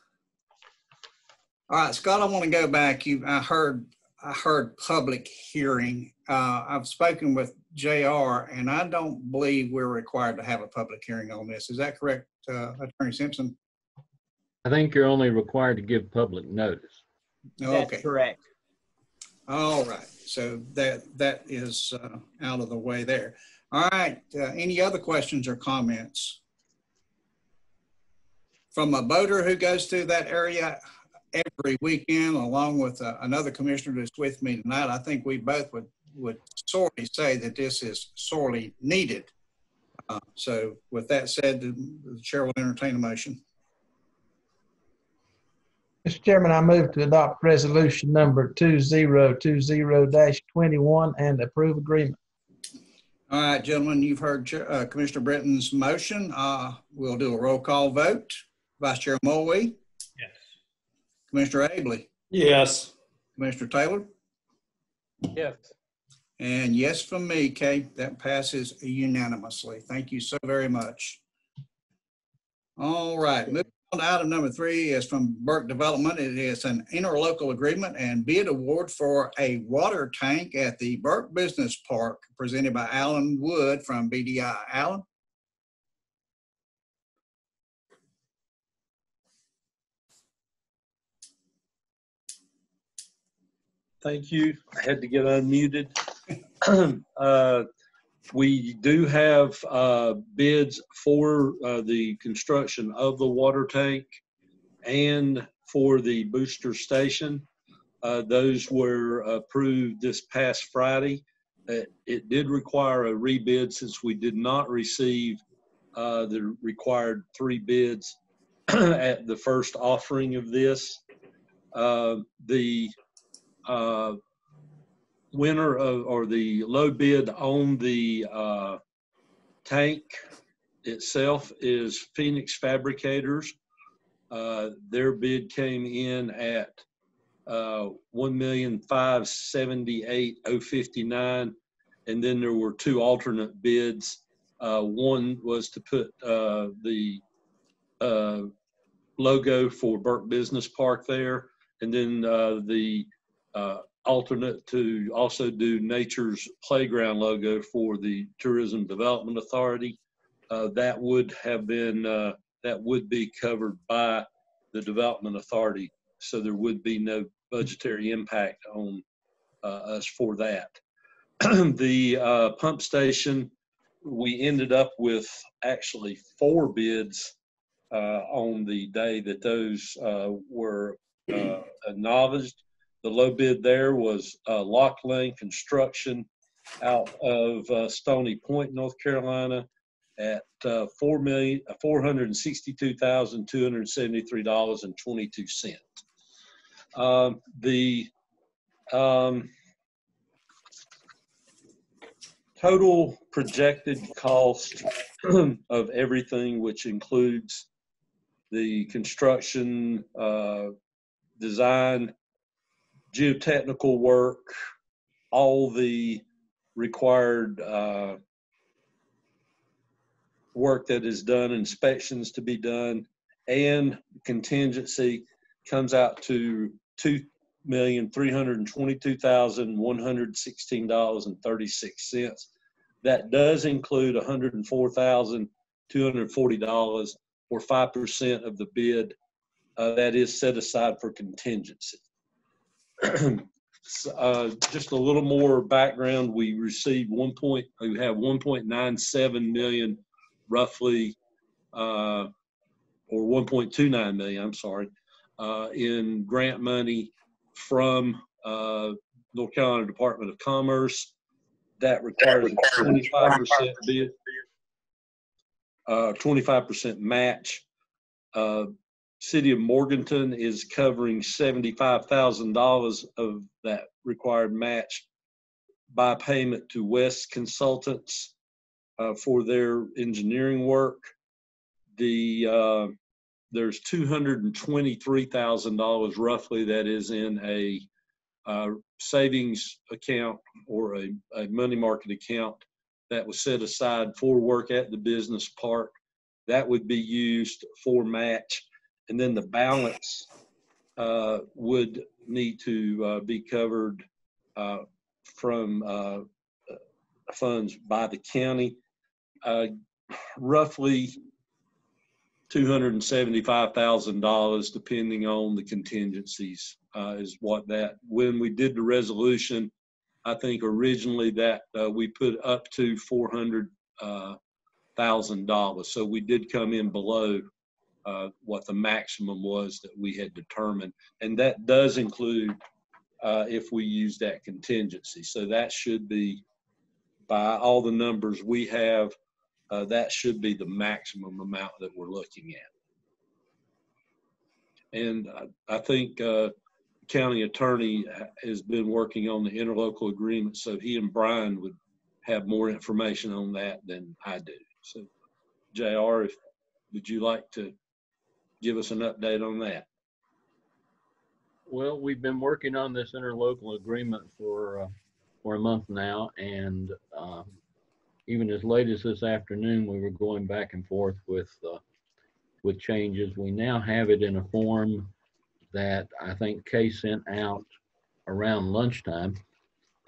All right, Scott, I want to go back. You, I heard, I heard public hearing. Uh, I've spoken with JR and I don't believe we're required to have a public hearing on this. Is that correct, uh, Attorney Simpson? I think you're only required to give public notice. That's Okay, correct. All right. So that, that is uh, out of the way there. All right, uh, any other questions or comments? From a boater who goes through that area every weekend, along with uh, another commissioner that's with me tonight, I think we both would, would sorely say that this is sorely needed. Uh, So with that said, the the chair will entertain a motion. Mr. Chairman, I move to adopt resolution number 2020-21 and approve agreement. All right, gentlemen, you've heard uh, Commissioner Brittain's motion. Uh, We'll do a roll call vote. Vice Chair Mulwee, Yes. Commissioner Abele, Yes. Commissioner Taylor, Yes. and yes from me, Kay. That passes unanimously. Thank you so very much. All right, moving on to item number three is from Burke Development. It is an interlocal agreement and bid award for a water tank at the Burke Business Park presented by Alan Wood from BDI. Alan? Thank you. I had to get unmuted. (clears throat) Uh, We do have uh, bids for uh, the construction of the water tank and for the booster station. Uh, Those were approved this past Friday. It it did require a rebid since we did not receive uh, the required three bids (clears throat) at the first offering of this. Uh, The uh, winner of, or the low bid on the uh, tank itself is Phoenix Fabricators. Uh, Their bid came in at uh, one million five seventy-eight oh fifty-nine. And then there were two alternate bids. Uh, One was to put uh, the uh, logo for Burke Business Park there. And then uh, the uh, alternate to also do Nature's Playground logo for the Tourism Development Authority. Uh, That would have been, uh, that would be covered by the Development Authority. So there would be no budgetary impact on uh, us for that. (clears throat) The uh, pump station, we ended up with actually four bids uh, on the day that those uh, were uh, (clears throat) acknowledged. The low bid there was uh, Lock Lane Construction out of uh, Stony Point, North Carolina, at uh, four million, four hundred sixty-two thousand, two hundred seventy-three dollars and twenty-two cents. Um, The um, total projected cost (clears throat) of everything, which includes the construction, uh, design, geotechnical work, all the required uh, work that is done, inspections to be done, and contingency comes out to two million three hundred and twenty-two thousand one hundred sixteen dollars and thirty-six cents. That does include one hundred and four thousand two hundred forty dollars or five percent of the bid uh, that is set aside for contingency. Uh, Just a little more background, we received one point, we have 1.97 million roughly, uh, or 1.29 million, I'm sorry, uh, in grant money from uh, North Carolina Department of Commerce. That requires a 25% bid, uh, 25% match. City of Morganton is covering seventy-five thousand dollars of that required match by payment to West Consultants uh, for their engineering work. The, uh, there's two hundred and twenty-three thousand dollars roughly that is in a uh, savings account or a, a money market account that was set aside for work at the business park. That would be used for match. And then the balance uh, would need to uh, be covered uh, from uh, funds by the county. Uh, Roughly $275,000, depending on the contingencies, uh, is what that, when we did the resolution, I think originally that uh, we put up to $400,000. So we did come in below uh, what the maximum was that we had determined. And that does include uh, if we use that contingency. So that should be, by all the numbers we have, uh, that should be the maximum amount that we're looking at. And I, I think uh, county attorney has been working on the interlocal agreement, so he and Brian would have more information on that than I do. So, JR, if, would you like to give us an update on that? Well, we've been working on this interlocal agreement for, uh, for a month now, and, um, even as late as this afternoon, we were going back and forth with, uh, with changes. We now have it in a form that I think Kay sent out around lunchtime.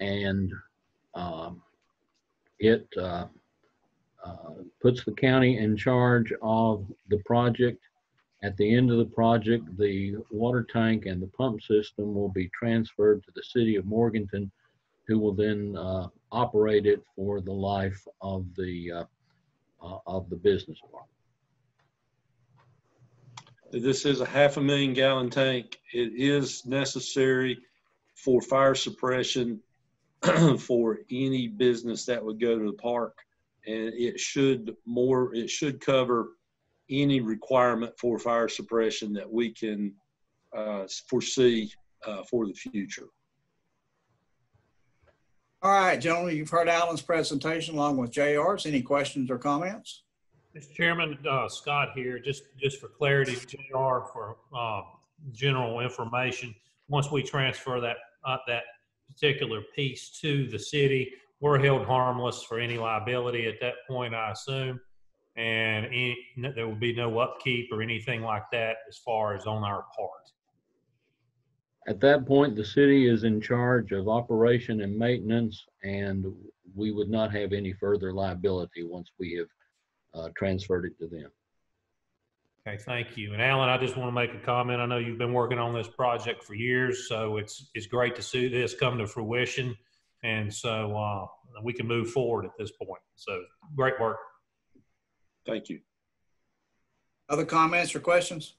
And, um, it, uh, uh, puts the county in charge of the project. At the end of the project, the water tank and the pump system will be transferred to the city of Morganton, who will then uh, operate it for the life of the uh, uh, of the business park. This is a half a million gallon tank. It is necessary for fire suppression (clears throat) for any business that would go to the park. And it should more, it should cover any requirement for fire suppression that we can uh, foresee uh, for the future. All right, gentlemen, you've heard Alan's presentation along with JR's. Any questions or comments? Mr. Chairman, uh, Scott here, just, just for clarity, JR, for, uh, general information. Once we transfer that, uh, that particular piece to the city, we're held harmless for any liability at that point, I assume. And any, there will be no upkeep or anything like that as far as on our part. At that point, the city is in charge of operation and maintenance, and we would not have any further liability once we have uh, transferred it to them. Okay, thank you. And Alan, I just want to make a comment. I know you've been working on this project for years, so it's, it's great to see this come to fruition. And so, uh, we can move forward at this point. So great work. Thank you. Other comments or questions?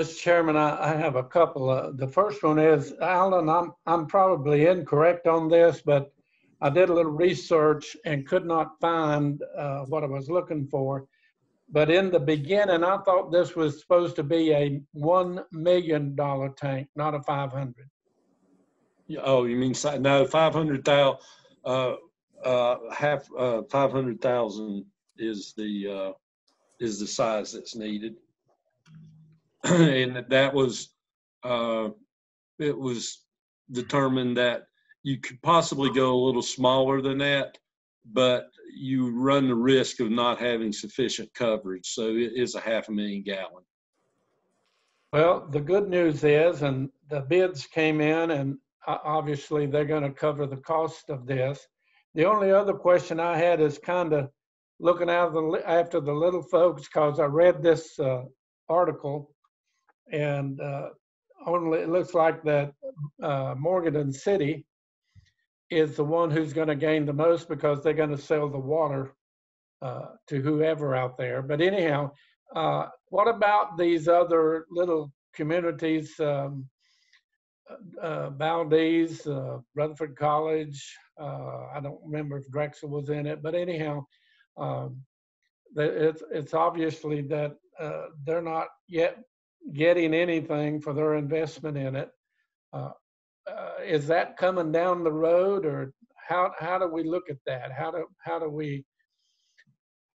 Mr. Chairman, I, I have a couple. Uh, the first one is, Alan, I'm, I'm probably incorrect on this, but I did a little research and could not find uh, what I was looking for. But in the beginning, I thought this was supposed to be a $1 million tank, not a 500. Yeah, Oh, you mean, no, 500,000, uh, uh, half, uh, 500,000 is the, uh, is the size that's needed. (clears throat) And that was, uh, it was determined that you could possibly go a little smaller than that, but you run the risk of not having sufficient coverage. So it is a half a million gallon. Well, the good news is, and the bids came in and obviously they're going to cover the cost of this. The only other question I had is kind of looking out the, after the little folks, because I read this uh, article and uh, only, it looks like that uh, Morganton City is the one who's going to gain the most because they're going to sell the water uh, to whoever out there. But anyhow, uh, what about these other little communities, um, uh, Valdese, uh, Rutherford College? Uh, I don't remember if Drexel was in it, but anyhow, um, it's it's obviously that uh, they're not yet getting anything for their investment in it. Uh, uh, is that coming down the road, or how how do we look at that? How do how do we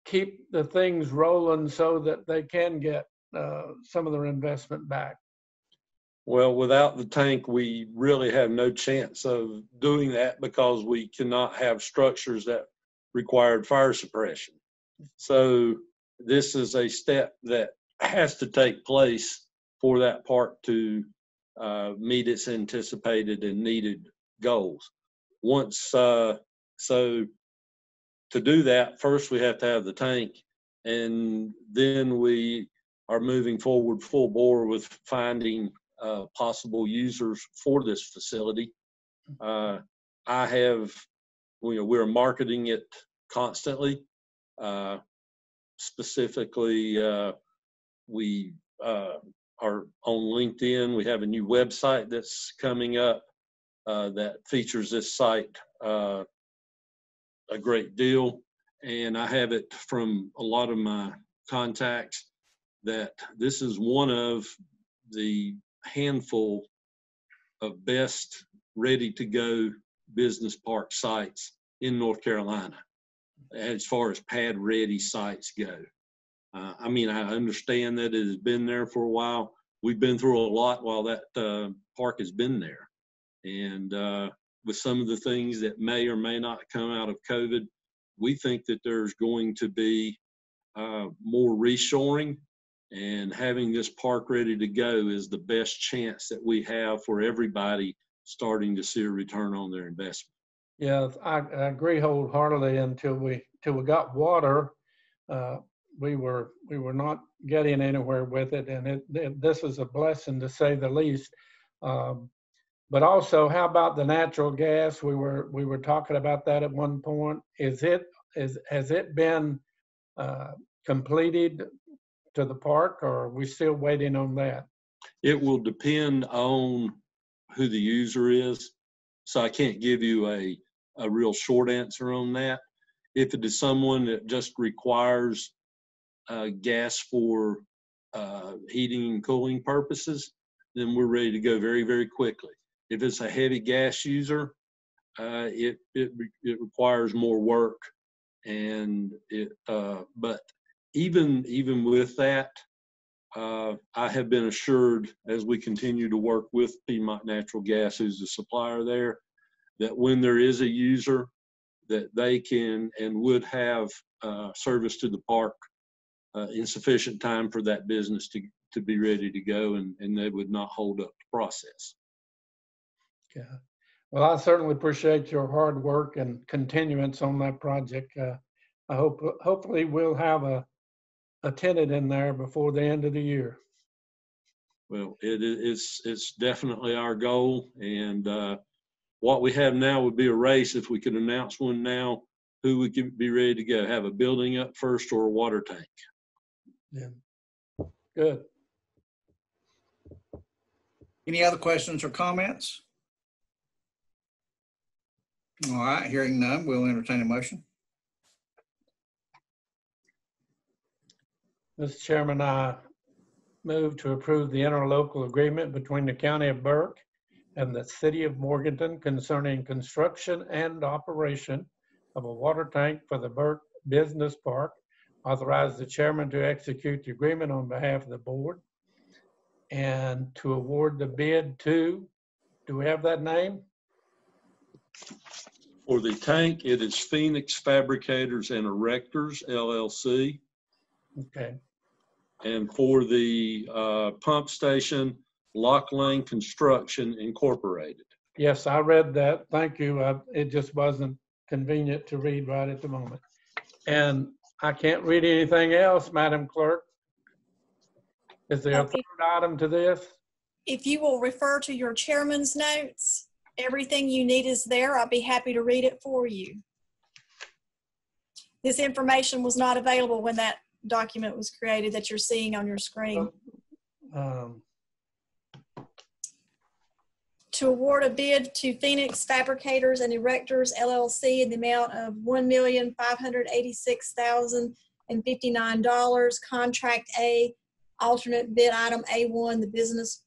keep the things rolling so that they can get uh, some of their investment back? Well, without the tank, we really have no chance of doing that because we cannot have structures that required fire suppression. So this is a step that has to take place for that park to uh, meet its anticipated and needed goals. Once, uh, so to do that, first we have to have the tank and then we are moving forward full bore with finding uh, possible users for this facility. Uh, I have, know, we're marketing it constantly. Uh, specifically, uh, we uh, are on LinkedIn. We have a new website that's coming up uh, that features this site uh, a great deal. And I have it from a lot of my contacts that this is one of the handful of best ready-to-go business park sites in North Carolina as far as pad-ready sites go. Uh, I mean, I understand that it has been there for a while. We've been through a lot while that uh, park has been there. And uh, with some of the things that may or may not come out of COVID, we think that there's going to be uh, more reshoring and having this park ready to go is the best chance that we have for everybody starting to see a return on their investment. Yeah, I, I agree wholeheartedly until we, till we got water, uh, we were, we were not getting anywhere with it. And it, it- this is a blessing to say the least. Um, But also, how about the natural gas? We were, we were talking about that at one point. Is it, is, has it been uh, completed to the park or are we still waiting on that? It will depend on who the user is. So I can't give you a, a real short answer on that. If it is someone that just requires uh, gas for uh, heating and cooling purposes, then we're ready to go very, very quickly. If it's a heavy gas user, uh, it, it, it requires more work. And it, uh, but even, even with that, uh, I have been assured as we continue to work with Piedmont Natural Gas, who's the supplier there, that when there is a user, that they can and would have uh, service to the park uh, in sufficient time for that business to, to be ready to go and, and they would not hold up the process. Yeah. Well, I certainly appreciate your hard work and continuance on that project. Uh, I hope, hopefully we'll have a, a tenant in there before the end of the year. Well, it is, it's, it's definitely our goal and uh, what we have now would be a race. If we could announce one now, who would get- be ready to go? Have a building up first or a water tank? Yeah. Good. Any other questions or comments? All right, hearing none, we'll entertain a motion. Mr. Chairman, I move to approve the interlocal agreement between the County of Burke and the City of Morganton concerning construction and operation of a water tank for the Burke Business Park. Authorize the chairman to execute the agreement on behalf of the board and to award the bid to, do we have that name? For the tank, it is Phoenix Fabricators and Erectors LLC. Okay, And for the uh, pump station, Lock Lane Construction Incorporated. yes, I read that. Thank you. Uh, It just wasn't convenient to read right at the moment. And I can't read anything else, Madam Clerk. Is there a Okay. third item to this? If you will refer to your chairman's notes, everything you need is there. I'll be happy to read it for you. This information was not available when that document was created that you're seeing on your screen. Um, to award a bid to Phoenix Fabricators and Erectors LLC in the amount of one million five hundred eighty-six thousand and fifty-nine dollars. Contract A, alternate bid item A1, the business,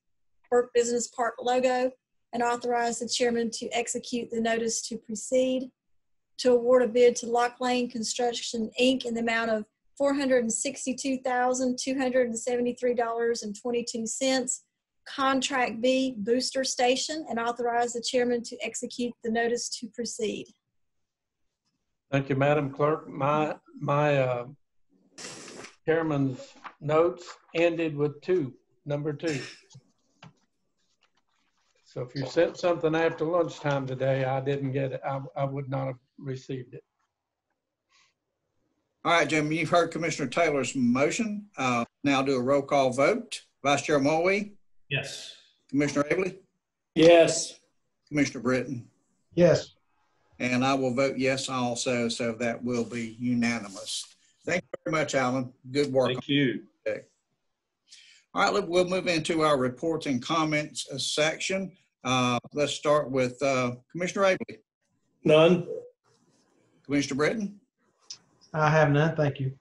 Burke Business Park logo, and authorize the chairman to execute the notice to proceed. To award a bid to Lock Lane Construction, Inc. in the amount of four hundred and sixty-two thousand, two hundred and seventy-three dollars and twenty-two cents. Contract B, Booster Station, and authorize the chairman to execute the notice to proceed. Thank you, Madam Clerk. My, my uh, chairman's notes ended with two, number two. So if you sent something after lunchtime today, I didn't get it. I, I would not have received it. All right, Jim, you've heard Commissioner Taylor's motion. Uh, Now do a roll call vote. Vice Chair Mulwee, Yes. Commissioner Abele, Yes. Commissioner Brittain, Yes. and I will vote yes also, so that will be unanimous. Thank you very much, Alan. Good work. Thank you. All right, look, we'll move into our reports and comments uh, section. Uh, Let's start with uh, Commissioner Abele, None. Commissioner Brittain, I have none, thank you.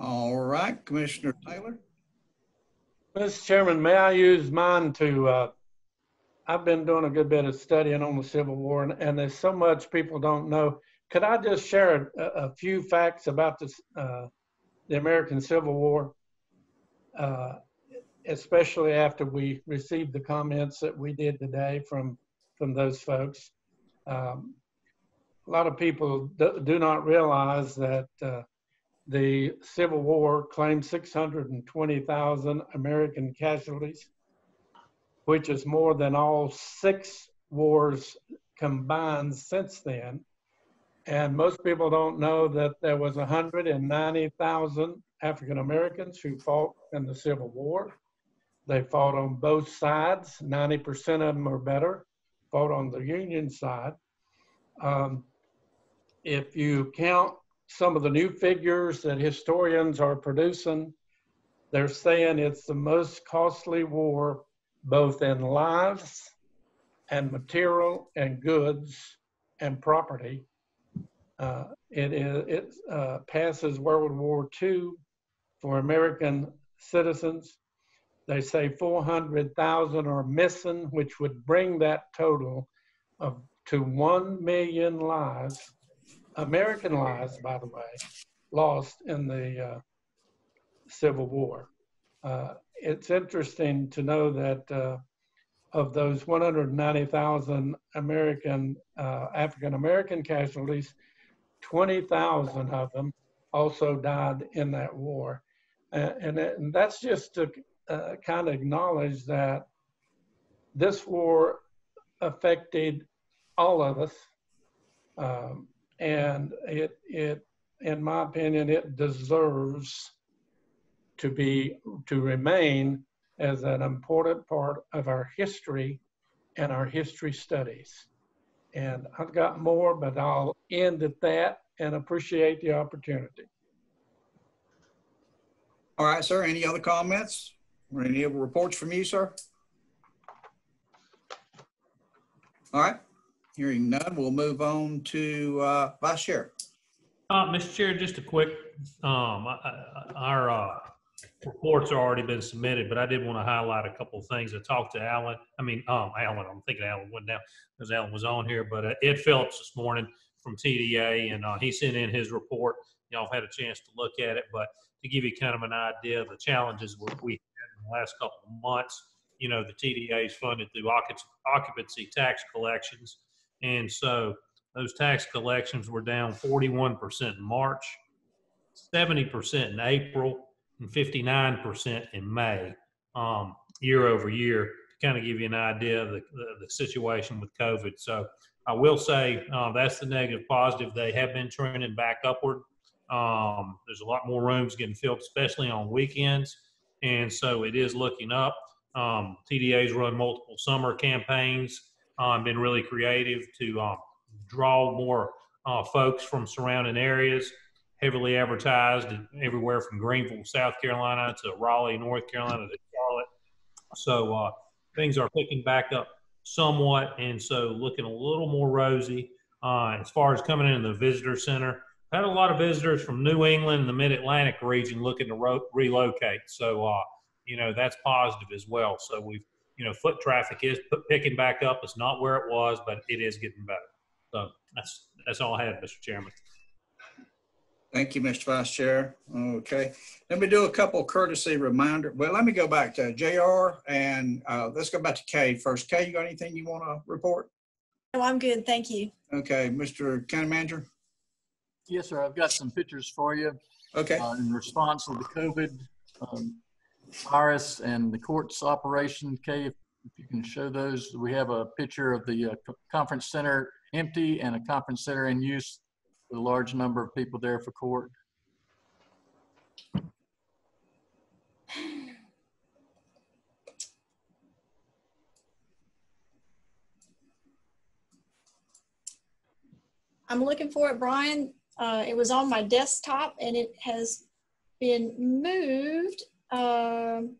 All right, Commissioner Taylor. Mr. Chairman, may I use mine to, uh, I've been doing a good bit of studying on the Civil War and, and there's so much people don't know. Could I just share a, a few facts about this, uh, the American Civil War? Uh, especially after we received the comments that we did today from, from those folks. Um, a lot of people do, not realize that uh, the Civil War claimed 620,000 American casualties, which is more than all six wars combined since then. And most people don't know that there was 190,000 African Americans who fought in the Civil War. They fought on both sides. 90% of them or better fought on the Union side. Um, if you count some of the new figures that historians are producing, they're saying it's the most costly war, both in lives and material and goods and property. Uh, it it uh, passes World War II for American citizens. They say 400,000 are missing, which would bring that total of to 1 million lives American lives, by the way, lost in the uh, Civil War. Uh, it's interesting to know that uh, of those 190,000 American, uh, African American casualties, 20,000 of them also died in that war. and, and that's just to uh, kind of acknowledge that this war affected all of us. Um, and it it in my opinion it deserves to be to remain as an important part of our history and our history studies. And i've got more but i'll end at that and appreciate the opportunity. All right sir. Any other comments or any other reports from you sir? All right Hearing none, we'll move on to uh, Vice Chair. Uh, Mr. Chair, just a quick, um, our, uh, reports have already been submitted, but I did want to highlight a couple of things. I talked to Alan, I mean, um, Alan, I'm thinking Alan went down because Alan was on here, but uh, Ed Phillips this morning from TDA and, uh, he sent in his report. Y'all had a chance to look at it, but to give you kind of an idea of the challenges we had in the last couple of months, you know, the TDA is funded through occupancy tax collections. And so those tax collections were down 41% in March, 70% in April, and 59% in May, um, year over year, to kind of give you an idea of the, the, the situation with COVID. So I will say uh, that's the negative positive. They have been trending back upward. Um, there's a lot more rooms getting filled, especially on weekends. And so it is looking up. Um, TDA's run multiple summer campaigns um, been really creative to um, draw more uh, folks from surrounding areas. Heavily advertised everywhere from Greenville, South Carolina, to Raleigh, North Carolina, to Charlotte. So uh, things are picking back up somewhat, and so looking a little more rosy uh, as far as coming into the visitor center. Had a lot of visitors from New England and the Mid Atlantic region looking to ro- relocate. So, uh, you know, that's positive as well. So we've you know, foot traffic is picking back up. It's not where it was, but it is getting better. So that's that's all I had, Mr. Chairman. Thank you, Mr. Vice Chair. Okay, let me do a couple courtesy reminder. Well, let me go back to JR and uh, let's go back to Kay first. Kay, you got anything you want to report? No, I'm good. Thank you. Okay, Mr. County Manager. Yes, sir. I've got some pictures for you. Okay. Uh, in response to the COVID um, virus and the court's operation. Kay, if, if you can show those, we have a picture of the uh, conference center empty and a conference center in use with a large number of people there for court. I'm looking for it, Brian. Uh, it was on my desktop and it has been moved um,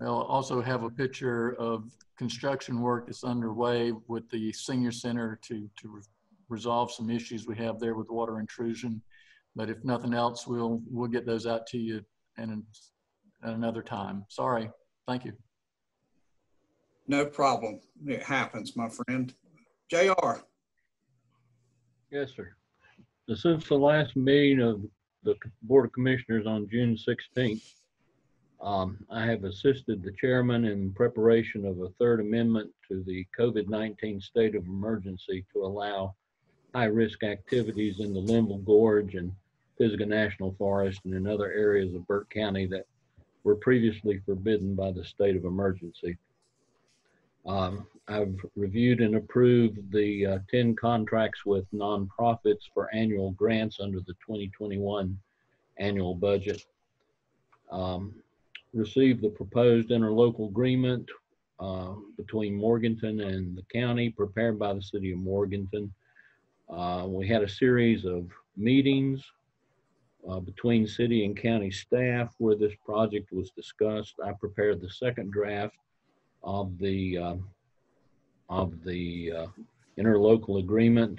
We'll also have a picture of construction work that's underway with the senior center to, to re- resolve some issues we have there with water intrusion. But if nothing else, we'll, we'll get those out to you in, at another time. Sorry. Thank you. No problem. It happens, my friend. JR, Yes, sir. Since the last meeting of the Board of Commissioners on June 16th, um, I have assisted the chairman in preparation of a third amendment to the COVID-19 state of emergency to allow high-risk activities in the Linville Gorge and Pisgah National Forest and in other areas of Burke County that were previously forbidden by the state of emergency. Um, I've reviewed and approved the uh, 10 contracts with nonprofits for annual grants under the 2021 annual budget. Um, Received the proposed interlocal agreement uh, between Morganton and the county prepared by the city of Morganton. Uh, We had a series of meetings uh, between city and county staff where this project was discussed. I prepared the second draft of the, uh, of the uh, interlocal agreement.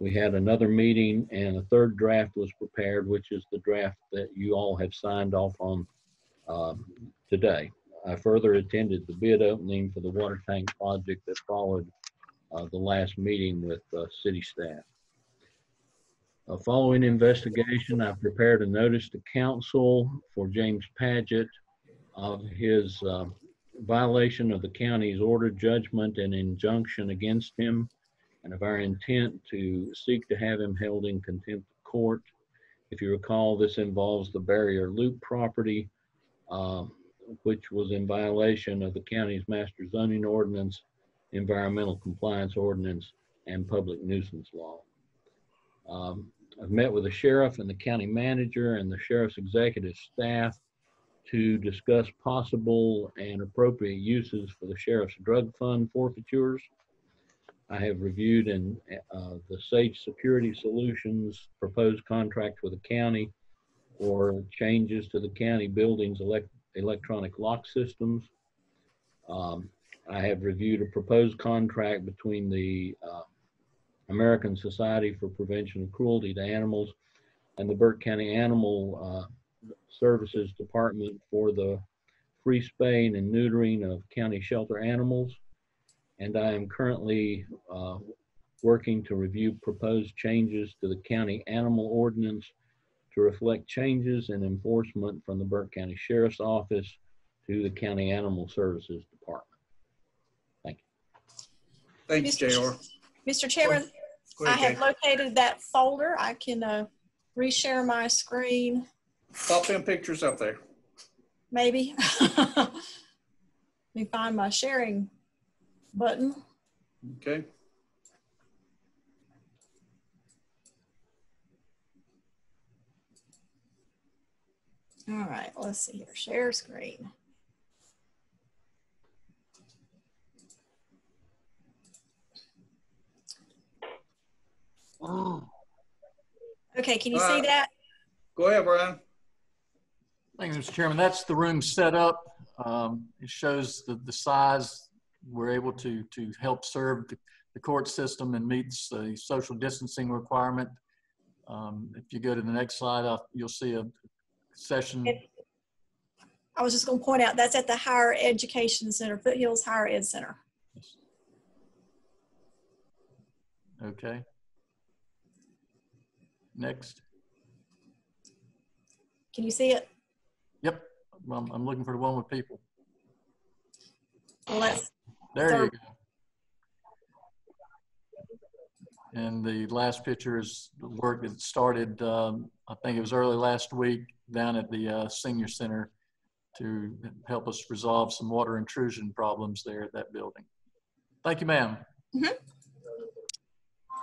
We had another meeting and a third draft was prepared, which is the draft that you all have signed off on um, today. I further attended the bid opening for the water tank project that followed uh, the last meeting with uh, city staff. Uh, Following investigation, I prepared a notice to council for James Paget of his uh, violation of the county's order, judgment, and injunction against him, and of our intent to seek to have him held in contempt of court. If you recall, this involves the Barrier Loop property, um, which was in violation of the county's master zoning ordinance, environmental compliance ordinance, and public nuisance law. Um, I've met with the sheriff and the county manager and the sheriff's executive staff to discuss possible and appropriate uses for the sheriff's drug fund forfeitures. I have reviewed and uh, the Sage Security Solutions proposed contract with the county or changes to the county buildings elect- electronic lock systems. Um, I have reviewed a proposed contract between the uh, American Society for Prevention of Cruelty to Animals and the Burke County Animal uh, Services Department for the free spaying and neutering of county shelter animals. And I am currently uh, working to review proposed changes to the county animal ordinance to reflect changes in enforcement from the Burke County Sheriff's Office to the County Animal Services Department. Thank you. thank you, JR. Mr. Chairman, Go I have located that folder. I can uh, reshare my screen, Jay. Pop them pictures up there. maybe. (laughs) Let me find my sharing button. Okay. All right, let's see here. Share screen. Oh. Okay, can you see Uh, that? Go ahead, Brian. Thank you, Mr. Chairman. That's the room set up. Um, It shows the, the size. We're able to, to help serve the, the court system and meets the social distancing requirement. Um, If you go to the next slide, uh, you'll see a session. I was just going to point out that's at the Higher Education Center, Foothills Higher Ed Center. Okay. Next. Can you see it? Yep. I'm, I'm looking for the one with people. Well, that's There you go. And the last picture is the work that started, um, I think it was early last week down at the uh, senior center to help us resolve some water intrusion problems there at that building. Thank you, ma'am.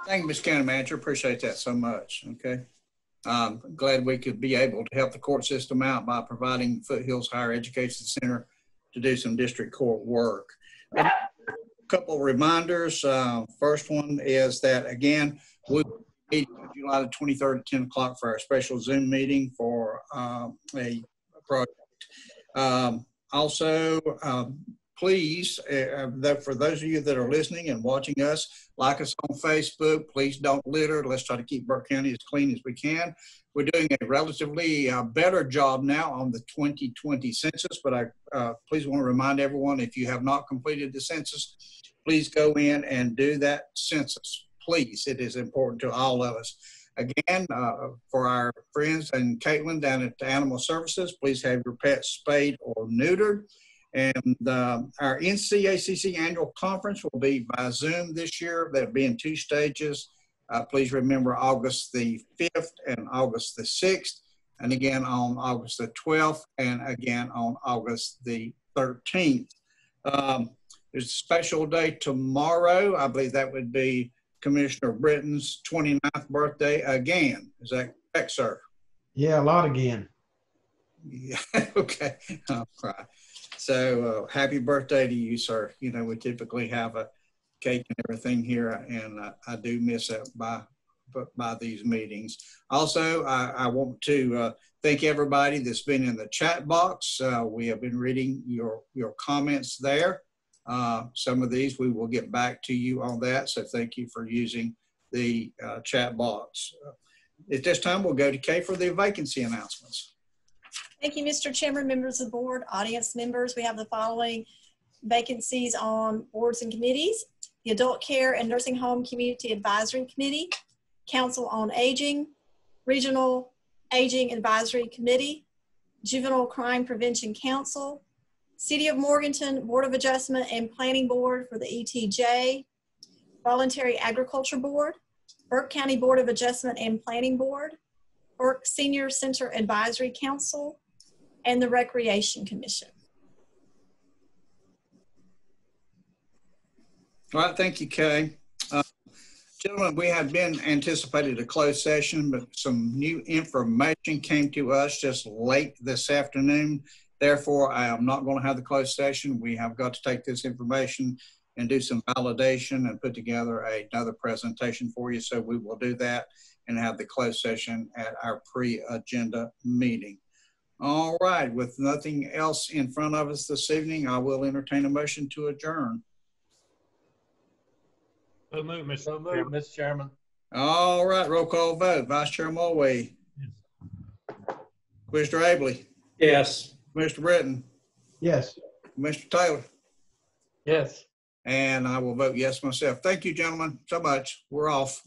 Thank you, Ms. County Manager. Appreciate that so much. Okay. Um, glad we could be able to help the court system out by providing Foothills Higher Education Center to do some district court work. A Couple reminders. Uh, first one is that again, we will meet July the 23rd at 10 o'clock for our special Zoom meeting for uh, a project. Um, Also, um, please, uh, that for those of you that are listening and watching us, like us on Facebook. Please don't litter. Let's try to keep Burke County as clean as we can. We're doing a relatively uh, better job now on the 2020 census, but I uh, please want to remind everyone if you have not completed the census, please go in and do that census. Please, it is important to all of us. Again, uh, for our friends and Caitlin down at Animal Services, please have your pets spayed or neutered. And uh, our NCACC annual conference will be by Zoom this year. That'll be in two stages. Uh, please remember August the 5th and August the 6th, and again on August the 12th, and again on August the 13th. Um, there's a special day tomorrow. I believe that would be Commissioner Brittain's 29th birthday again. Is that correct, sir? Yeah, a lot again. (laughs) Yeah, okay. All right. So uh, happy birthday to you, sir. You know, we typically have a cake and everything here, and uh, I do miss that by by these meetings. Also, I, I want to uh, thank everybody that's been in the chat box. Uh, we have been reading your your comments there. Uh, some of these we will get back to you on that. So thank you for using the uh, chat box. At this time, we'll go to Kay for the vacancy announcements. Thank you, Mr. Chairman, members of the board, audience members. We have the following vacancies on boards and committees. The Adult Care and Nursing Home Community Advisory Committee, Council on Aging, Regional Aging Advisory Committee, Juvenile Crime Prevention Council, City of Morganton Board of Adjustment and Planning Board for the ETJ, Voluntary Agriculture Board, Burke County Board of Adjustment and Planning Board, Burke Senior Center Advisory Council, and the Recreation Commission. All right, thank you, Kay. Uh, gentlemen, we had been anticipated a closed session, but some new information came to us just late this afternoon. Therefore, I am not going to have the closed session. We have got to take this information and do some validation and put together another presentation for you. So we will do that and have the closed session at our pre-agenda meeting. All right, with nothing else in front of us this evening, I will entertain a motion to adjourn. So move, Mr. So moved, Chairman. Mr. Chairman. All right, roll call vote. Vice Chair Mulwee. Mr. Abele. Yes. Mr. Brittain. Yes. Mr. Taylor. Yes. And I will vote yes myself. Thank you, gentlemen, so much. We're off.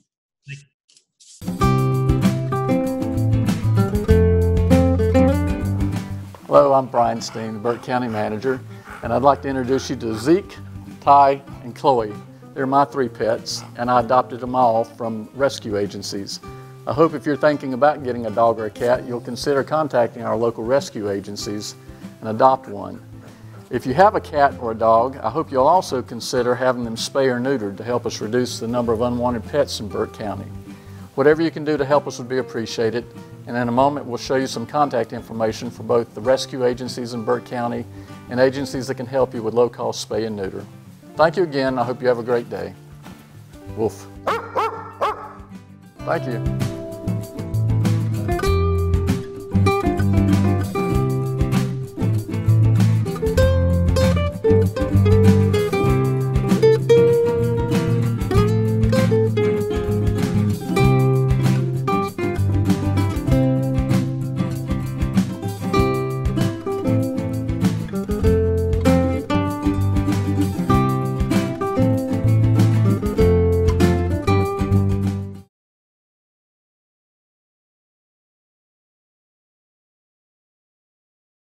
Hello, I'm Brian Steen, the Burke County Manager, and I'd like to introduce you to Zeke, Ty, and Chloe. They're my three pets, and I adopted them all from rescue agencies. I hope if you're thinking about getting a dog or a cat, you'll consider contacting our local rescue agencies and adopt one. If you have a cat or a dog, I hope you'll also consider having them spay or neutered to help us reduce the number of unwanted pets in Burke County. Whatever you can do to help us would be appreciated, and in a moment we'll show you some contact information for both the rescue agencies in Burke County and agencies that can help you with low-cost spay and neuter. Thank you again. I hope you have a great day. Wolf. Thank you.